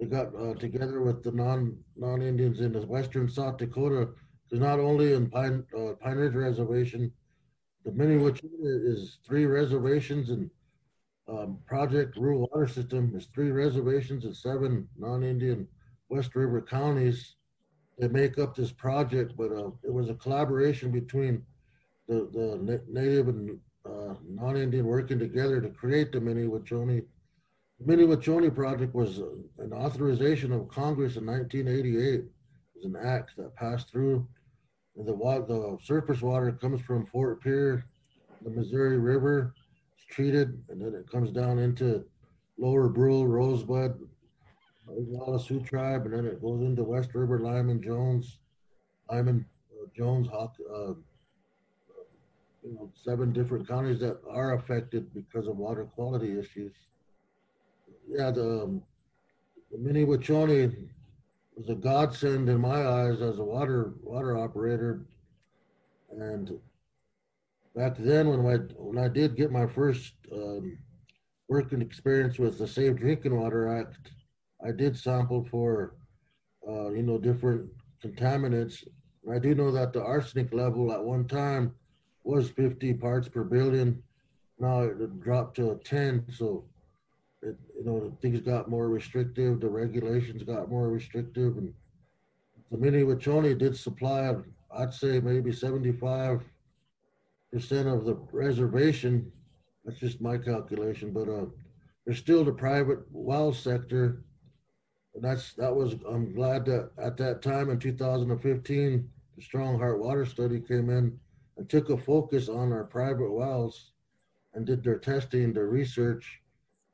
they got uh, together with the non non Indians in the western South Dakota. Because not only in Pine uh, Pine Ridge Reservation, the Mni Wiconi is three reservations and um, Project Rural Water System is three reservations and seven non-Indian West River counties that make up this project. But uh, it was a collaboration between the the native and uh, non-Indian working together to create the Mni Wiconi. The Mni Wiconi project was uh, an authorization of Congress in 1988. It was an act that passed through. The the surface water comes from Fort Pierre, the Missouri River. It's treated, and then it comes down into Lower Brule, Rosebud, Oglala Sioux Tribe, and then it goes into West River, Lyman, Jones, Lyman, uh, Jones, Hawk, uh, you know, seven different counties that are affected because of water quality issues. Yeah, the, um, the Mni Wiconi was a godsend in my eyes as a water water operator. And back then, when I when I did get my first um, working experience with the Safe Drinking Water Act, I did sample for uh, you know different contaminants. I do know that the arsenic level at one time was 50 parts per billion. Now it dropped to 10. So, it, you know, things got more restrictive. The regulations got more restrictive. And the Mni Wiconi did supply, I'd say maybe 75% of the reservation. That's just my calculation. But uh, there's still the private well sector. And that's that was I'm glad that at that time in 2015 the Strong Heart Water Study came in and took a focus on our private wells and did their testing, their research,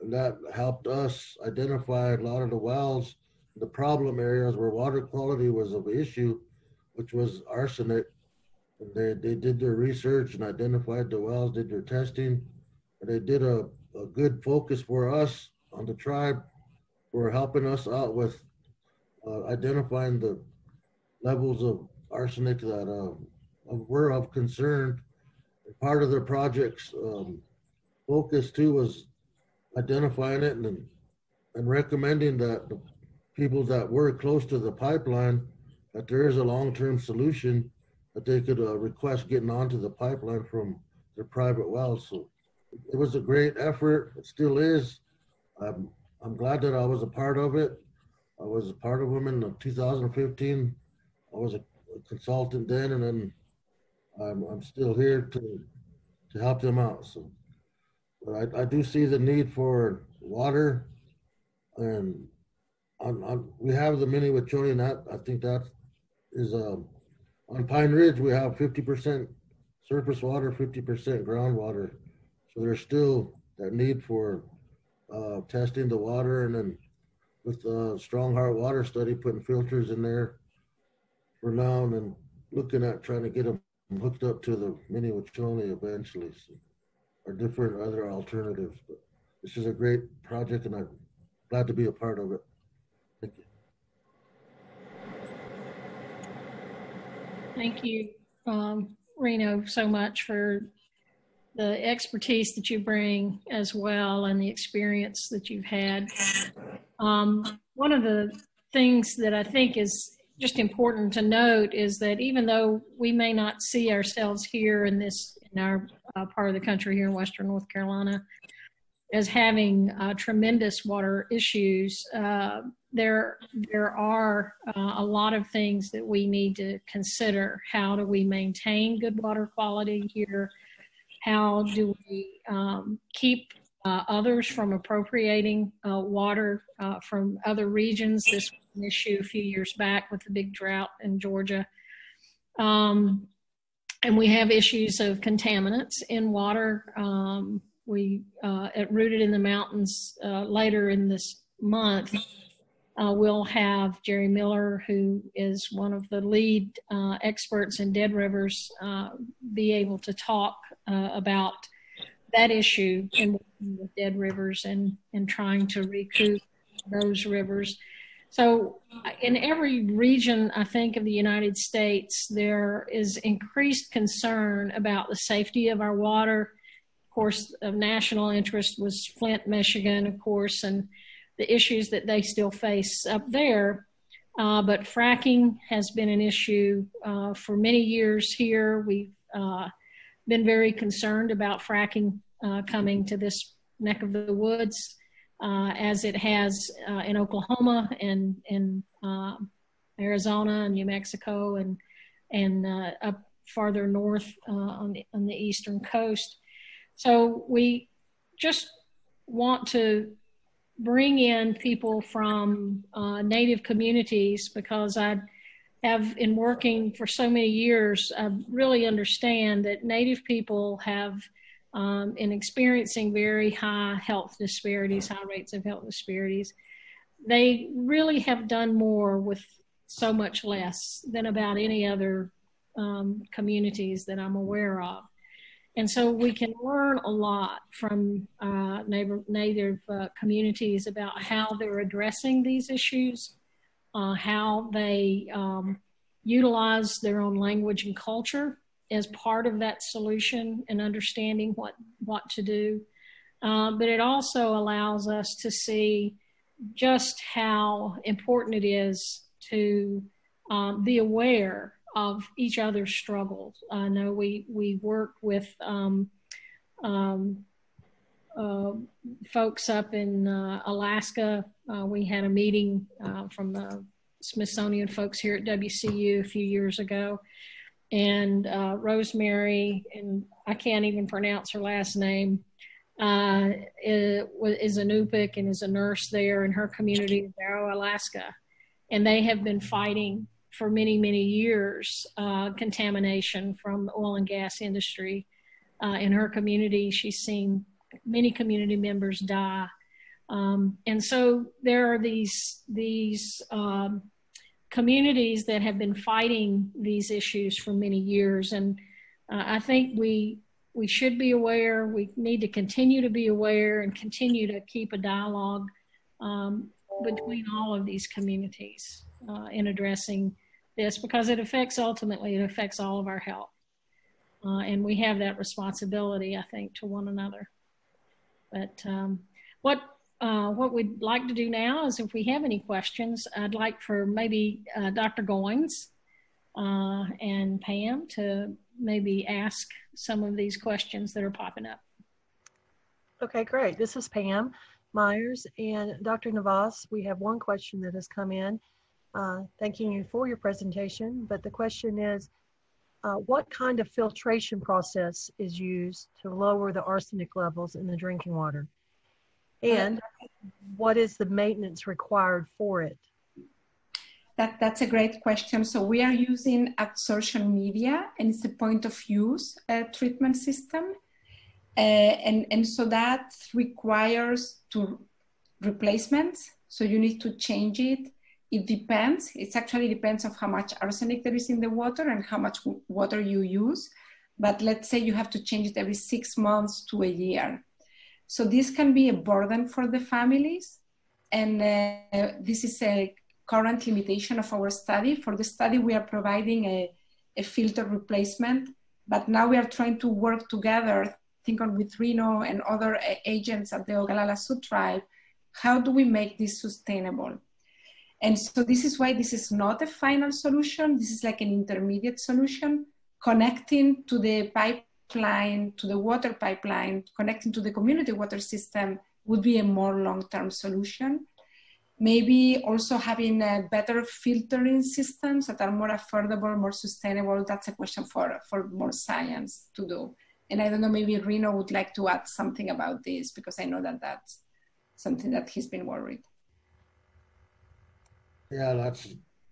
and that helped us identify a lot of the wells, the problem areas where water quality was of issue, which was arsenic. They, they did their research and identified the wells, did their testing, they did a, a good focus for us on the tribe for helping us out with uh, identifying the levels of arsenic that uh, were of concern. Part of their project's um, focus too was identifying it and and recommending that the people that were close to the pipeline that there is a long-term solution they could uh, request getting onto the pipeline from their private wells. So it was a great effort. It still is. I'm I'm glad that I was a part of it. I was a part of them in 2015. I was a, a consultant then, and then I'm, I'm still here to, to help them out. So, but I, I do see the need for water and we have the Mni Wiconi and that, I think that is, um, on Pine Ridge, we have 50% surface water, 50% groundwater. So there's still that need for, uh, testing the water and then with the Strong Heart Water Study, putting filters in there for now and then looking at trying to get them hooked up to the Mni Wiconi eventually, so, or different other alternatives. But this is a great project, and I'm glad to be a part of it. Thank you.
Thank you, um, Reno, so much for the expertise that you bring as well and the experience that you've had. Um, one of the things that I think is just important to note is that even though we may not see ourselves here in this in our uh, part of the country here in western North Carolina as having uh, tremendous water issues, uh, there there are uh, a lot of things that we need to consider. How do we maintain good water quality here? How do we um, keep uh, others from appropriating uh, water from other regions? This was an issue a few years back with the big drought in Georgia. Um, and we have issues of contaminants in water. Um, we, uh, at Rooted in the Mountains uh, later in this month, uh, we'll have Jerry Miller, who is one of the lead uh, experts in dead rivers, uh, be able to talk uh, about that issue in with dead rivers and, and trying to recoup those rivers. So, in every region, I think, of the United States, there is increased concern about the safety of our water. Course, of national interest was Flint, Michigan, of course, and the issues that they still face up there. Uh, but fracking has been an issue uh, for many years here. We've uh, been very concerned about fracking uh, coming to this neck of the woods uh, as it has uh, in Oklahoma and in Arizona and New Mexico and and up farther north on the on the eastern coast. So we just want to bring in people from uh, native communities because I have in working for so many years, I really understand that native people have um, experiencing very high health disparities, high rates of health disparities. They really have done more with so much less than about any other um, communities that I'm aware of. And so we can learn a lot from uh, neighbor, native uh, communities about how they're addressing these issues, uh, how they um, utilize their own language and culture as part of that solution and understanding what, what to do. Uh, but it also allows us to see just how important it is to um, be aware of each other's struggles. I know we we work with um, um, uh, folks up in uh, Alaska. Uh, we had a meeting uh, from the Smithsonian folks here at WCU a few years ago, and uh, Rosemary and I can't even pronounce her last name. Uh, is a Nupik and is a nurse there in her community of Barrow, Alaska, and they have been fighting for many, many years uh, contamination from the oil and gas industry. Uh, in her community, she's seen many community members die. Um, and so there are these, these um, communities that have been fighting these issues for many years. And uh, I think we, we should be aware, we need to continue to be aware and continue to keep a dialogue um, between all of these communities uh, in addressing this because it affects ultimately it affects all of our health. Uh, and we have that responsibility i think to one another. But um, what uh, what we'd like to do now is if we have any questions i'd like for maybe uh, dr goins uh, and pam to maybe ask some of these questions that are popping up.
Okay great. This is pam myers and dr navas we have one question that has come in uh, thanking you for your presentation. But the question is, uh, what kind of filtration process is used to lower the arsenic levels in the drinking water? And what is the maintenance required for it?
That, that's a great question. So we are using absorption media and it's a point of use uh, treatment system. Uh, and, and so that requires to replacements. So you need to change it it depends. It actually depends on how much arsenic there is in the water and how much water you use. But let's say you have to change it every six months to a year. So this can be a burden for the families. And uh, this is a current limitation of our study. For the study, we are providing a, a filter replacement, but now we are trying to work together, think on with Reno and other uh, agents at the Oglala Sioux tribe. How do we make this sustainable? And so this is why this is not a final solution. This is like an intermediate solution, connecting to the pipeline, to the water pipeline, connecting to the community water system would be a more long-term solution. Maybe also having a better filtering systems that are more affordable, more sustainable. That's a question for, for more science to do. And I don't know, maybe Reno would like to add something about this because I know that that's something that he's been worried.
Yeah, that's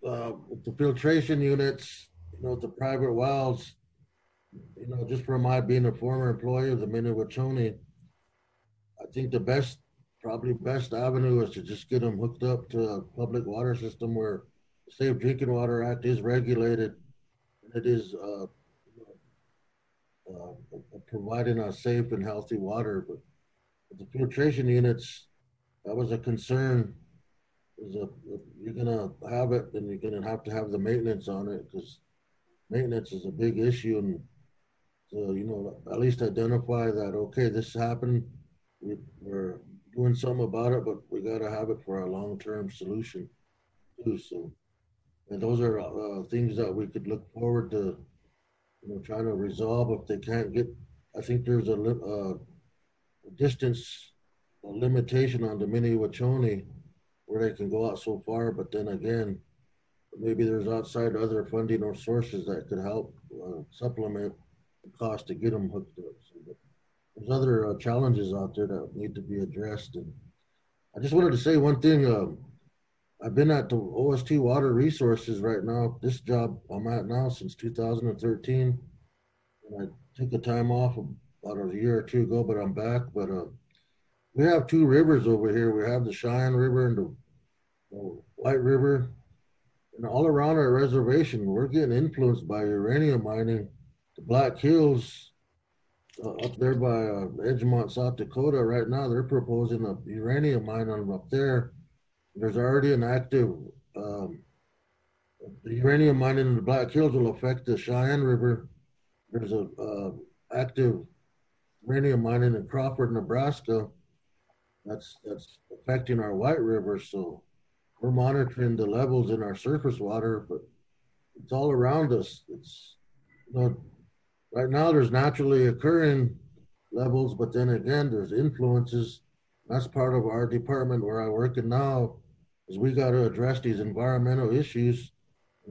uh, the filtration units, you know, the private wells, you know, just from my being a former employee of the Mni Wiconi, I think the best, probably best avenue is to just get them hooked up to a public water system where Safe Drinking Water Act is regulated and it is uh, uh, providing us safe and healthy water. But the filtration units, that was a concern is a, if you're gonna have it, then you're gonna have to have the maintenance on it because maintenance is a big issue. And so, you know, at least identify that, okay, this happened. We, we're doing something about it, but we got to have it for a long-term solution too. So, and those are uh, things that we could look forward to, you know, trying to resolve if they can't get, I think there's a, uh, distance a limitation on the Mni Wiconi where they can go out so far. But then again, maybe there's outside other funding or sources that could help uh, supplement the cost to get them hooked up. So, there's other uh, challenges out there that need to be addressed. And I just wanted to say one thing. Um, I've been at the OST Water Resources right now. This job I'm at now since 2013. And I took a time off about a year or two ago, but I'm back. But uh, we have two rivers over here. We have the Cheyenne River and the, the White River. And all around our reservation, we're getting influenced by uranium mining. The Black Hills uh, up there by uh, Edgemont, South Dakota, right now, they're proposing a uranium mine on up there. There's already an active, um, the uranium mining in the Black Hills will affect the Cheyenne River. There's a uh, active uranium mining in Crawford, Nebraska. That's that's affecting our White River. So we're monitoring the levels in our surface water, but it's all around us. It's you know, right now there's naturally occurring levels, but then again there's influences. That's part of our department where I work in now, is we got to address these environmental issues,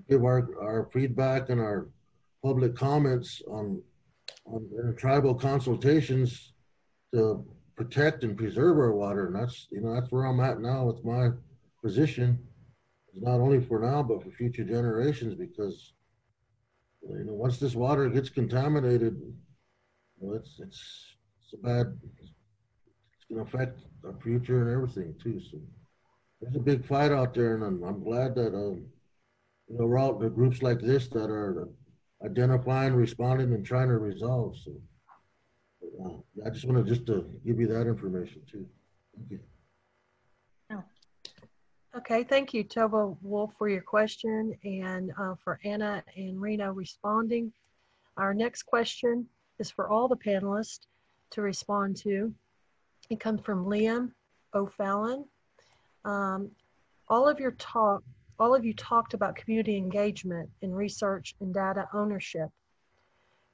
give our our feedback and our public comments on on tribal consultations to protect and preserve our water. And that's, you know, that's where I'm at now with my position. Not only for now, but for future generations because, you know, once this water gets contaminated, well, it's, it's, it's a bad, it's going to affect our future and everything too. So there's a big fight out there and I'm, I'm glad that, um, you know, we're out the groups like this that are identifying, responding, and trying to resolve. So uh, I just want to just to give you that information too. Thank you.
Okay, thank you, Tova Wolf, for your question and uh, for Ana and Reno responding. Our next question is for all the panelists to respond to. It comes from Liam O'Fallon. Um, all of your talk all of you talked about community engagement in research and data ownership.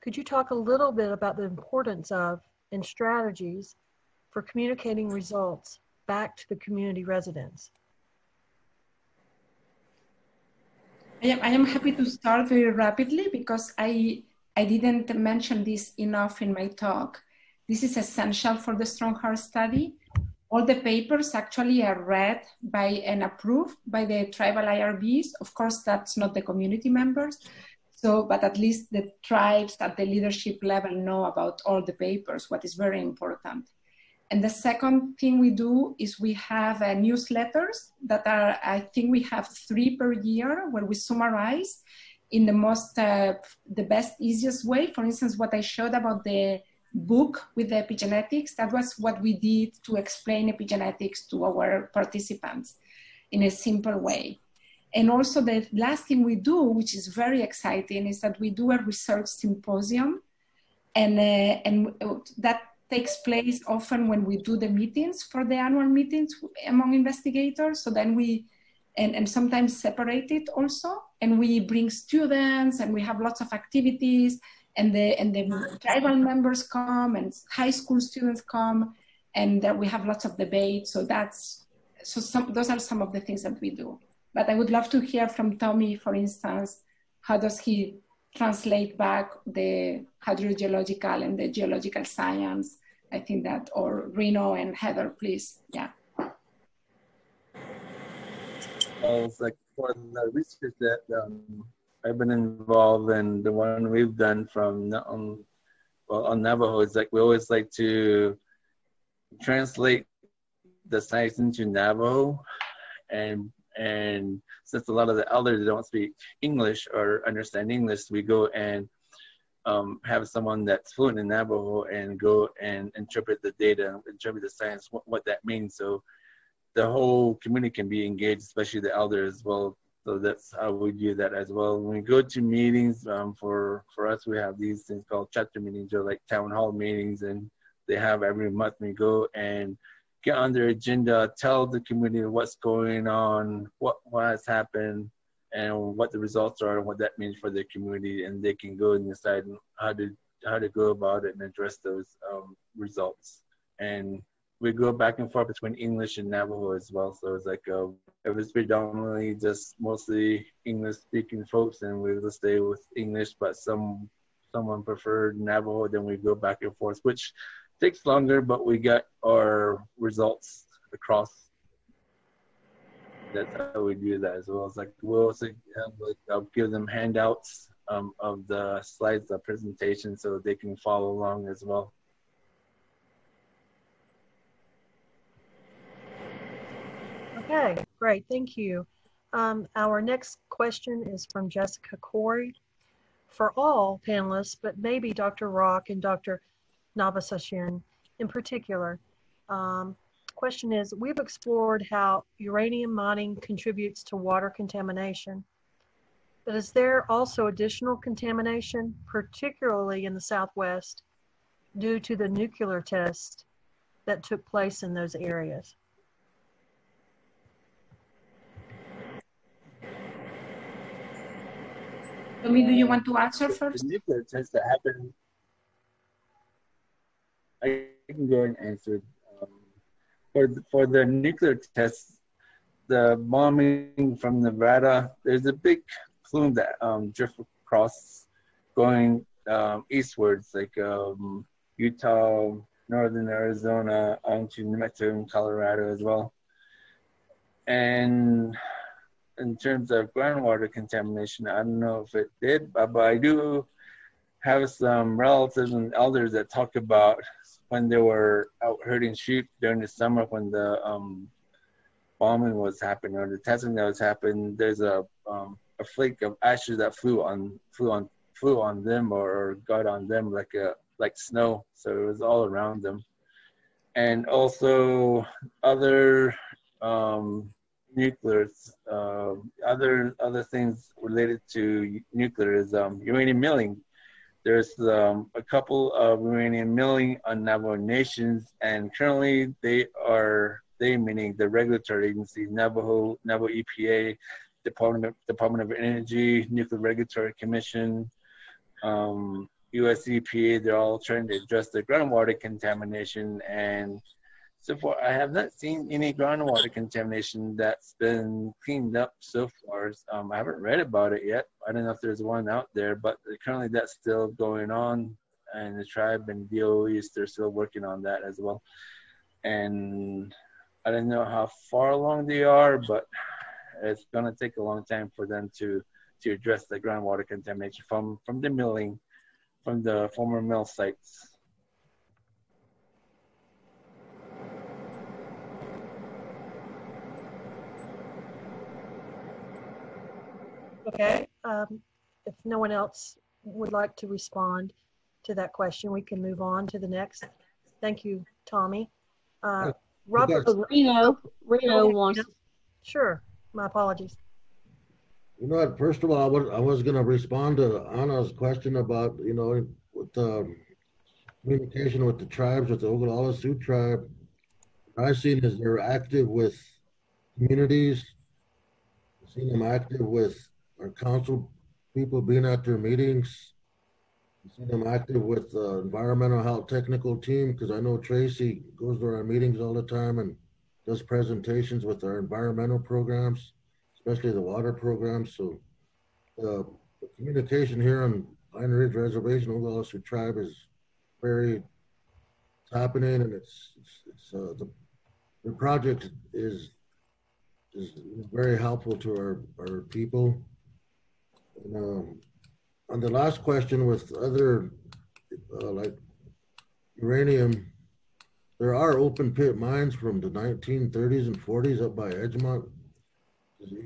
Could you talk a little bit about the importance of and strategies for communicating results back to the community residents?
I am, I am happy to start very rapidly because I, I didn't mention this enough in my talk. This is essential for the Strong Heart study all the papers actually are read by and approved by the tribal IRBs. Of course, that's not the community members. So, but at least the tribes at the leadership level know about all the papers, what is very important. And the second thing we do is we have uh, newsletters that are, I think we have three per year where we summarize in the most, uh, the best, easiest way. For instance, what I showed about the book with the epigenetics. That was what we did to explain epigenetics to our participants in a simple way. And also the last thing we do, which is very exciting, is that we do a research symposium. And, uh, and that takes place often when we do the meetings for the annual meetings among investigators. So then we, and, and sometimes separate it also. And we bring students and we have lots of activities and the and the tribal members come and high school students come and we have lots of debate. So that's so some those are some of the things that we do. But i would love to hear from tommy for instance how does he translate back the hydrogeological and the geological science? I think that or reno and heather please. Yeah.
Well, like the research that um, I've been involved in the one we've done from um, well on Navajo. It's like we always like to translate the science into Navajo, and and since a lot of the elders don't speak English or understand English, we go and um, have someone that's fluent in Navajo and go and interpret the data, interpret the science, what, what that means. So the whole community can be engaged, especially the elders well, so that's how we do that as well. When we go to meetings, um, for for us, we have these things called chapter meetings or like town hall meetings, and they have every month. We go and get on their agenda, tell the community what's going on, what what has happened, and what the results are, and what that means for the community, and they can go and decide how to how to go about it and address those um, results. And we go back and forth between English and Navajo as well. So it's like uh, it was predominantly just mostly English speaking folks, and we would stay with English. But some someone preferred Navajo, then we go back and forth, which takes longer, but we get our results across. That's how we do that as well. It's like we'll also have, like, I'll give them handouts um, of the slides, the presentation, so they can follow along as well.
Okay, great, thank you. Um, our next question is from Jessica Corey. For all panelists, but maybe Dr. Rock and Dr. Navas Acien in particular. Um, question is, we've explored how uranium mining contributes to water contamination. But is there also additional contamination, particularly in the Southwest, due to the nuclear test that took place in those areas?
Tommy, do you want to answer
The
first?
nuclear test that happened. I can go and answer. Um, for the, for the nuclear tests, the bombing from Nevada, there's a big plume that um, drift across, going um, eastwards, like um, Utah, northern Arizona, onto New Mexico and Colorado as well. And in terms of groundwater contamination, I don't know if it did, but, but I do have some relatives and elders that talk about when they were out herding sheep during the summer when the um, bombing was happening or the testing that was happening. There's a um, a flake of ashes that flew on flew on flew on them or, or got on them like a like snow. So it was all around them, and also other um, nuclear, uh, other other things related to nuclear is um, uranium milling. There's um, a couple of uranium milling on Navajo nations, and currently they are they meaning the regulatory agencies, Navajo, Navajo EPA, Department of, Department of Energy, Nuclear Regulatory Commission, um, US EPA. They're all trying to address the groundwater contamination and so far, I have not seen any groundwater contamination that's been cleaned up so far. Um, I haven't read about it yet. I don't know if there's one out there, but currently that's still going on. And the tribe and DOE, they're still working on that as well. And I don't know how far along they are, but it's going to take a long time for them to, to address the groundwater contamination from, from the milling, from the former mill sites.
Okay, um, if no one else would like to respond to that question, we can move on to the next. Thank you, Tommy. Uh, Robert,
guys-
Reno, Reno wants,
sure, my apologies.
You know what, first of all, I was, I was gonna respond to Ana's question about, you know, with the communication with the tribes, with the Oglala Sioux tribe. What I've seen is they're active with communities. I've Seen them active with our council people being at their meetings. Seen them active with the environmental health technical team, because I know Tracy goes to our meetings all the time and does presentations with our environmental programs especially the water programs. So uh, the communication here on Pine Ridge Reservation, Oglala Tribe is very happening, and it's it's, it's uh, the the project is is very helpful to our our people. Um, on the last question with other uh, like uranium, there are open pit mines from the 1930s and 40s up by Edgemont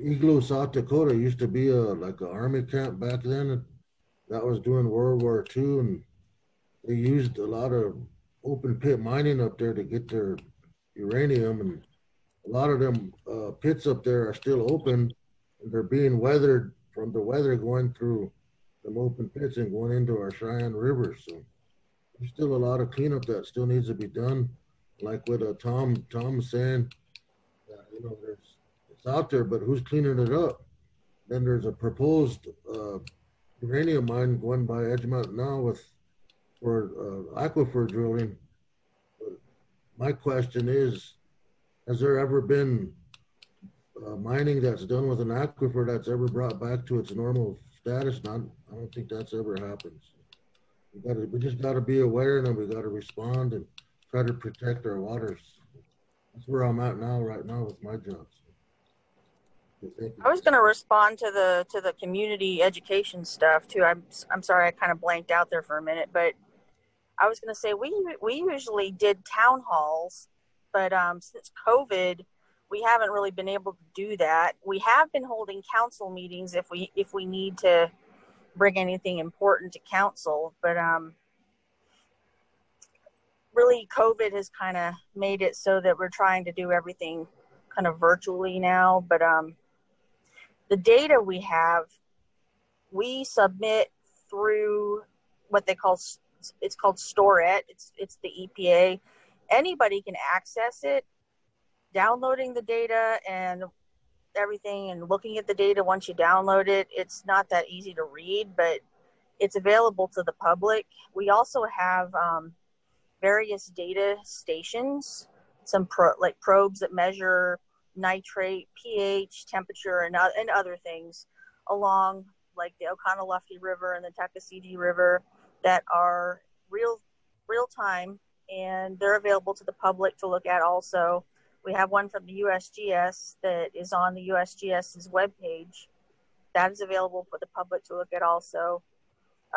Igloo, South Dakota used to be a like an army camp back then. That was during World War II, and they used a lot of open pit mining up there to get their uranium. And a lot of them uh, pits up there are still open, and they're being weathered from the weather going through them open pits and going into our Cheyenne River. So there's still a lot of cleanup that still needs to be done. Like what uh, Tom Tom saying, uh, you know, there's it's out there, but who's cleaning it up? Then there's a proposed uh, uranium mine going by Edgemont now with for uh, aquifer drilling. My question is, has there ever been uh, mining that's done with an aquifer that's ever brought back to its normal status? Not, I don't think that's ever happened. We got to, we just got to be aware and then we got to respond and try to protect our waters. That's where I'm at now, right now with my job.
I was going to respond to the to the community education stuff too. I'm I'm sorry I kind of blanked out there for a minute, but I was going to say we we usually did town halls, but um, since COVID, we haven't really been able to do that. We have been holding council meetings if we if we need to bring anything important to council, but um, really COVID has kind of made it so that we're trying to do everything kind of virtually now. But um, the data we have, we submit through what they call it's called STORET. It's it's the EPA. Anybody can access it. Downloading the data and everything and looking at the data once you download it, it's not that easy to read, but it's available to the public. We also have um, various data stations, some pro, like probes that measure nitrate, pH, temperature, and, uh, and other things along like the Oconaluftee River and the Tuckasegee River that are real real time and they're available to the public to look at also. We have one from the USGS that is on the USGS's webpage. That is available for the public to look at also.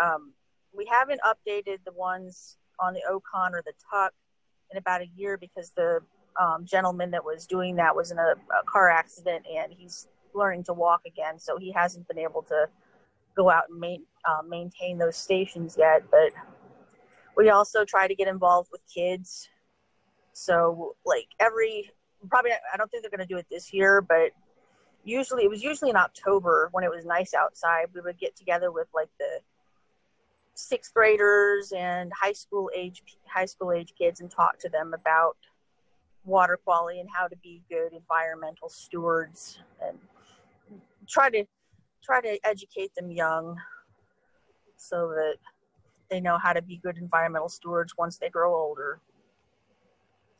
Um, we haven't updated the ones on the Ocon or the Tuck in about a year because the um, gentleman that was doing that was in a, a, car accident and he's learning to walk again. So he hasn't been able to go out and main, uh, maintain those stations yet. But we also try to get involved with kids. So like every probably I don't think they're going to do it this year, but usually it was usually in October when it was nice outside. We would get together with like the sixth graders and high school age high school age kids and talk to them about water quality and how to be good environmental stewards and try to try to educate them young so that they know how to be good environmental stewards once they grow older.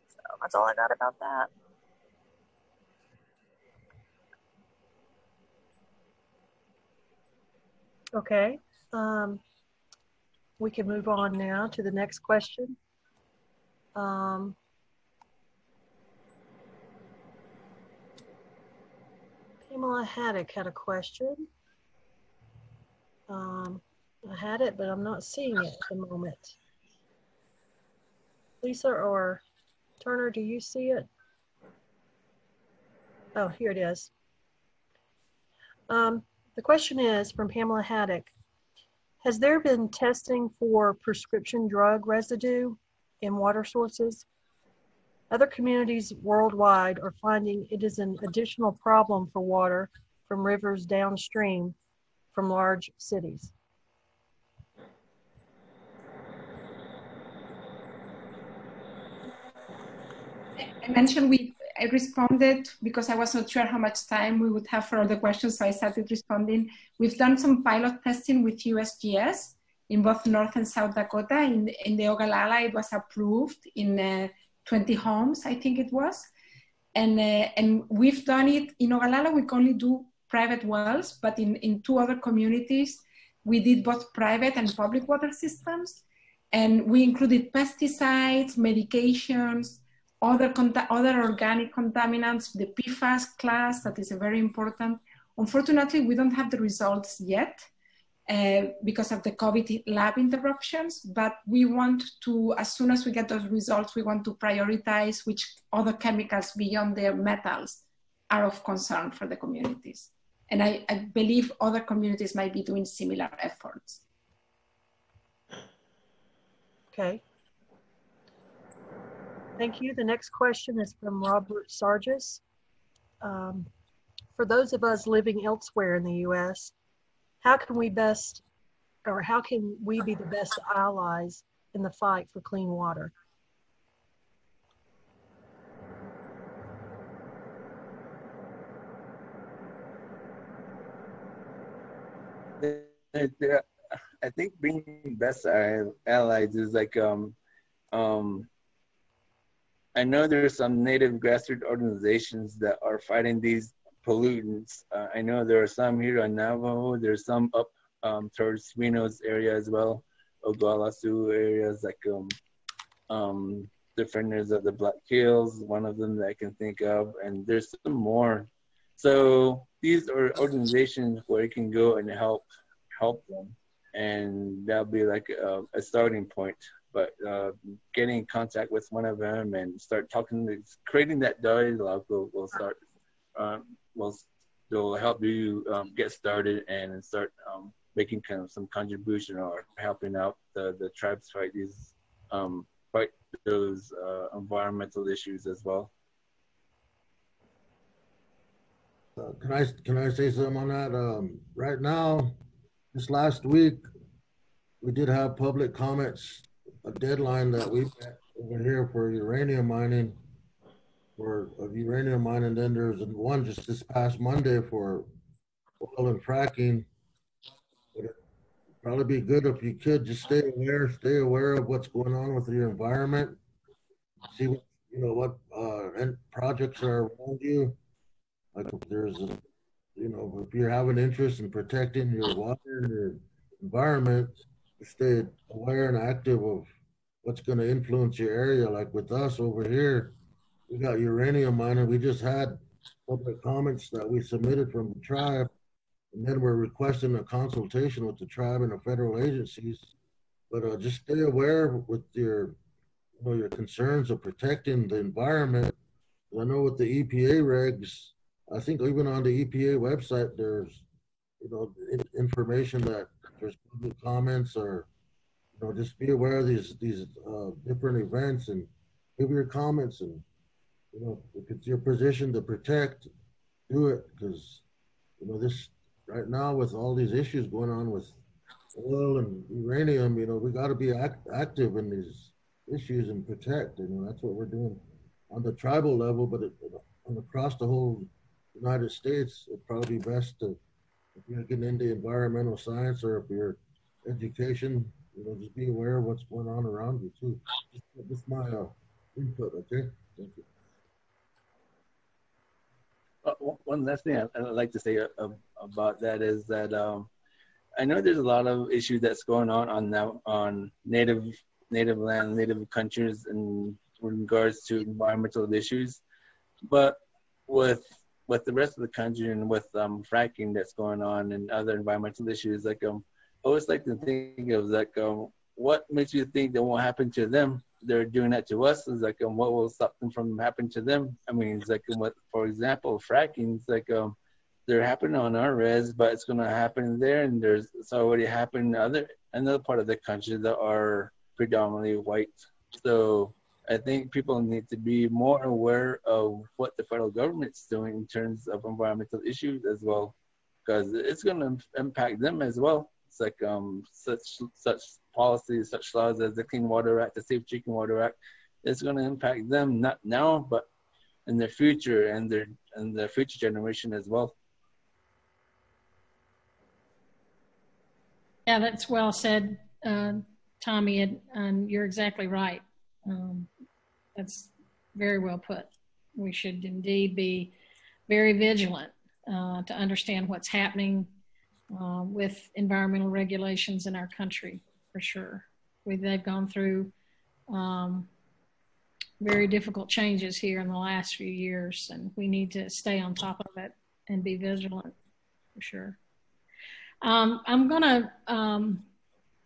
So that's all I got about that.
Okay. Um, we can move on now to the next question. Um, Pamela Haddock had a question. Um, I had it, but I'm not seeing it at the moment. Lisa or Turner, do you see it? Oh, here it is. Um, the question is from Pamela Haddock. Has there been testing for prescription drug residue in water sources? Other communities worldwide are finding it is an additional problem for water from rivers downstream from large cities.
I mentioned we I responded because I was not sure how much time we would have for all the questions, so I started responding. We've done some pilot testing with USGS in both North and South Dakota. In, in the Oglala, it was approved in uh, 20 homes, I think it was. And, uh, and we've done it in Oglala, we only do private wells, but in, in two other communities, we did both private and public water systems. And we included pesticides, medications, other, other organic contaminants, the PFAS class, that is very important. Unfortunately, we don't have the results yet uh, because of the COVID lab interruptions, but we want to, as soon as we get those results, we want to prioritize which other chemicals beyond the metals are of concern for the communities. And I, I believe other communities might be doing similar efforts.
Okay. Thank you. The next question is from Robert Sargis. Um, for those of us living elsewhere in the U.S., how can we best, or how can we be the best allies in the fight for clean water?
I think being best allies is like um um I know there's some native grassroots organizations that are fighting these pollutants. Uh, I know there are some here on Navajo. There's some up um, towards Reno's area as well, Oglala Sioux areas like um, um, Defenders of the Black Hills, one of them that I can think of, and there's some more. So these are organizations where you can go and help help them, and that'll be like a, a starting point but uh, getting in contact with one of them and start talking, creating that dialogue will, will start, um, will, will help you um, get started and start um, making kind of some contribution or helping out the, the tribes fight these, um, fight those uh, environmental issues as well.
Uh, can I can I say something on that? Um, right now, this last week, we did have public comments, a deadline that we met over here for uranium mining, for of uranium mining. Then there's one just this past Monday for oil and fracking. But it'd probably be good if you could just stay aware, stay aware of what's going on with your environment. See what you know what uh, projects are around you like if there's a, you know, if you're having interest in protecting your water and your environment, stay aware and active of what's going to influence your area. Like with us over here, we got uranium mining. We just had public comments that we submitted from the tribe, and then we're requesting a consultation with the tribe and the federal agencies. But uh, just stay aware with your, you know, your concerns of protecting the environment. I know with the EPA regs, I think even on the EPA website, there's, you know, information that there's public comments or, you know, just be aware of these these uh, different events and give your comments and, you know, if it's your position to protect, do it because, you know, this right now with all these issues going on with oil and uranium, you know, we got to be act, active in these issues and protect. You know, that's what we're doing on the tribal level, but it, across the whole United States, it'd probably be best to, if you're getting into environmental science or if you're education, you know, just be aware of what's going on around you too. Just, just my uh, input, okay? Thank you.
Uh, one last thing I'd like to say uh, about that is that um, I know there's a lot of issues that's going on on now on native native land, native countries, in regards to environmental issues, but with with the rest of the country and with um, fracking that's going on and other environmental issues, like um, I always like to think of like um, what makes you think that won't happen to them? They're doing that to us. Is like um, what will stop them from happening to them? I mean, it's like what, for example, fracking. It's like um, they're happening on our res, but it's going to happen there, and there's it's already happened in other another part of the country that are predominantly white. So I think people need to be more aware of what the federal government's doing in terms of environmental issues as well, because it's going to impact them as well. It's like um, such such policies, such laws as the Clean Water Act, the Safe Drinking Water Act, it's going to impact them not now, but in the future and their and their future generation as well.
Yeah, that's well said, uh, Tommy, and, and, you're exactly right. Um, that's very well put. We should indeed be very vigilant uh, to understand what's happening uh, with environmental regulations in our country, for sure. We, they've gone through um, very difficult changes here in the last few years, and we need to stay on top of it and be vigilant, for sure. Um, I'm going to um,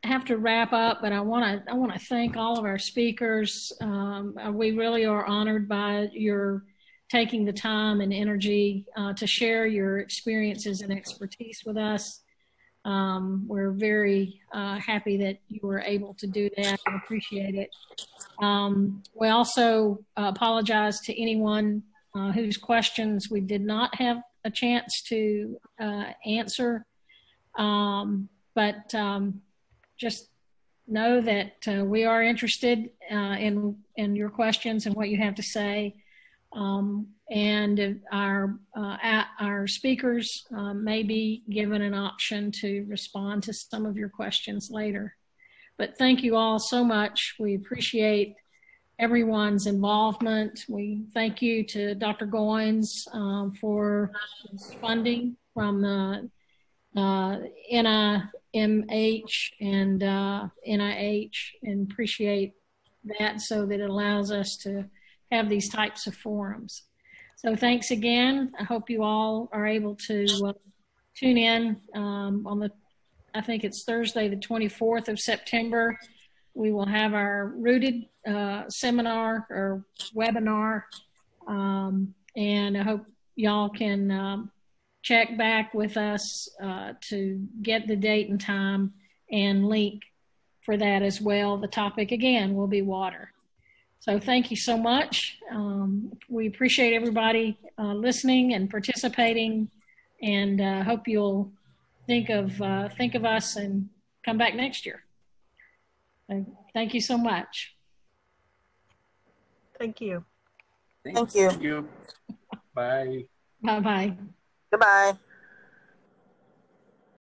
have to wrap up, but I want to I want to thank all of our speakers. Um, uh, we really are honored by your taking the time and energy uh, to share your experiences and expertise with us. Um, we're very uh, happy that you were able to do that and appreciate it. Um, we also uh, apologize to anyone uh, whose questions we did not have a chance to uh, answer. Um, but um, just know that uh, we are interested uh, in in your questions and what you have to say. Um, and our uh, our speakers uh, may be given an option to respond to some of your questions later. But thank you all so much. We appreciate everyone's involvement. We thank you to Dr. Goins um, for funding from the uh, NIMH and uh, NIH and appreciate that so that it allows us to have these types of forums. So thanks again. I hope you all are able to uh, tune in um, on the, I think it's Thursday, the 24th of September we will have our rooted uh, seminar or webinar. Um, and I hope y'all can um, check back with us uh, to get the date and time and link for that as well. The topic again will be water. So thank you so much. Um, we appreciate everybody uh, listening and participating, and uh, hope you'll think of uh, think of us and come back next year. So thank you so much.
Thank you.
Thank you.
Thank you. Bye.
Bye bye.
拜拜。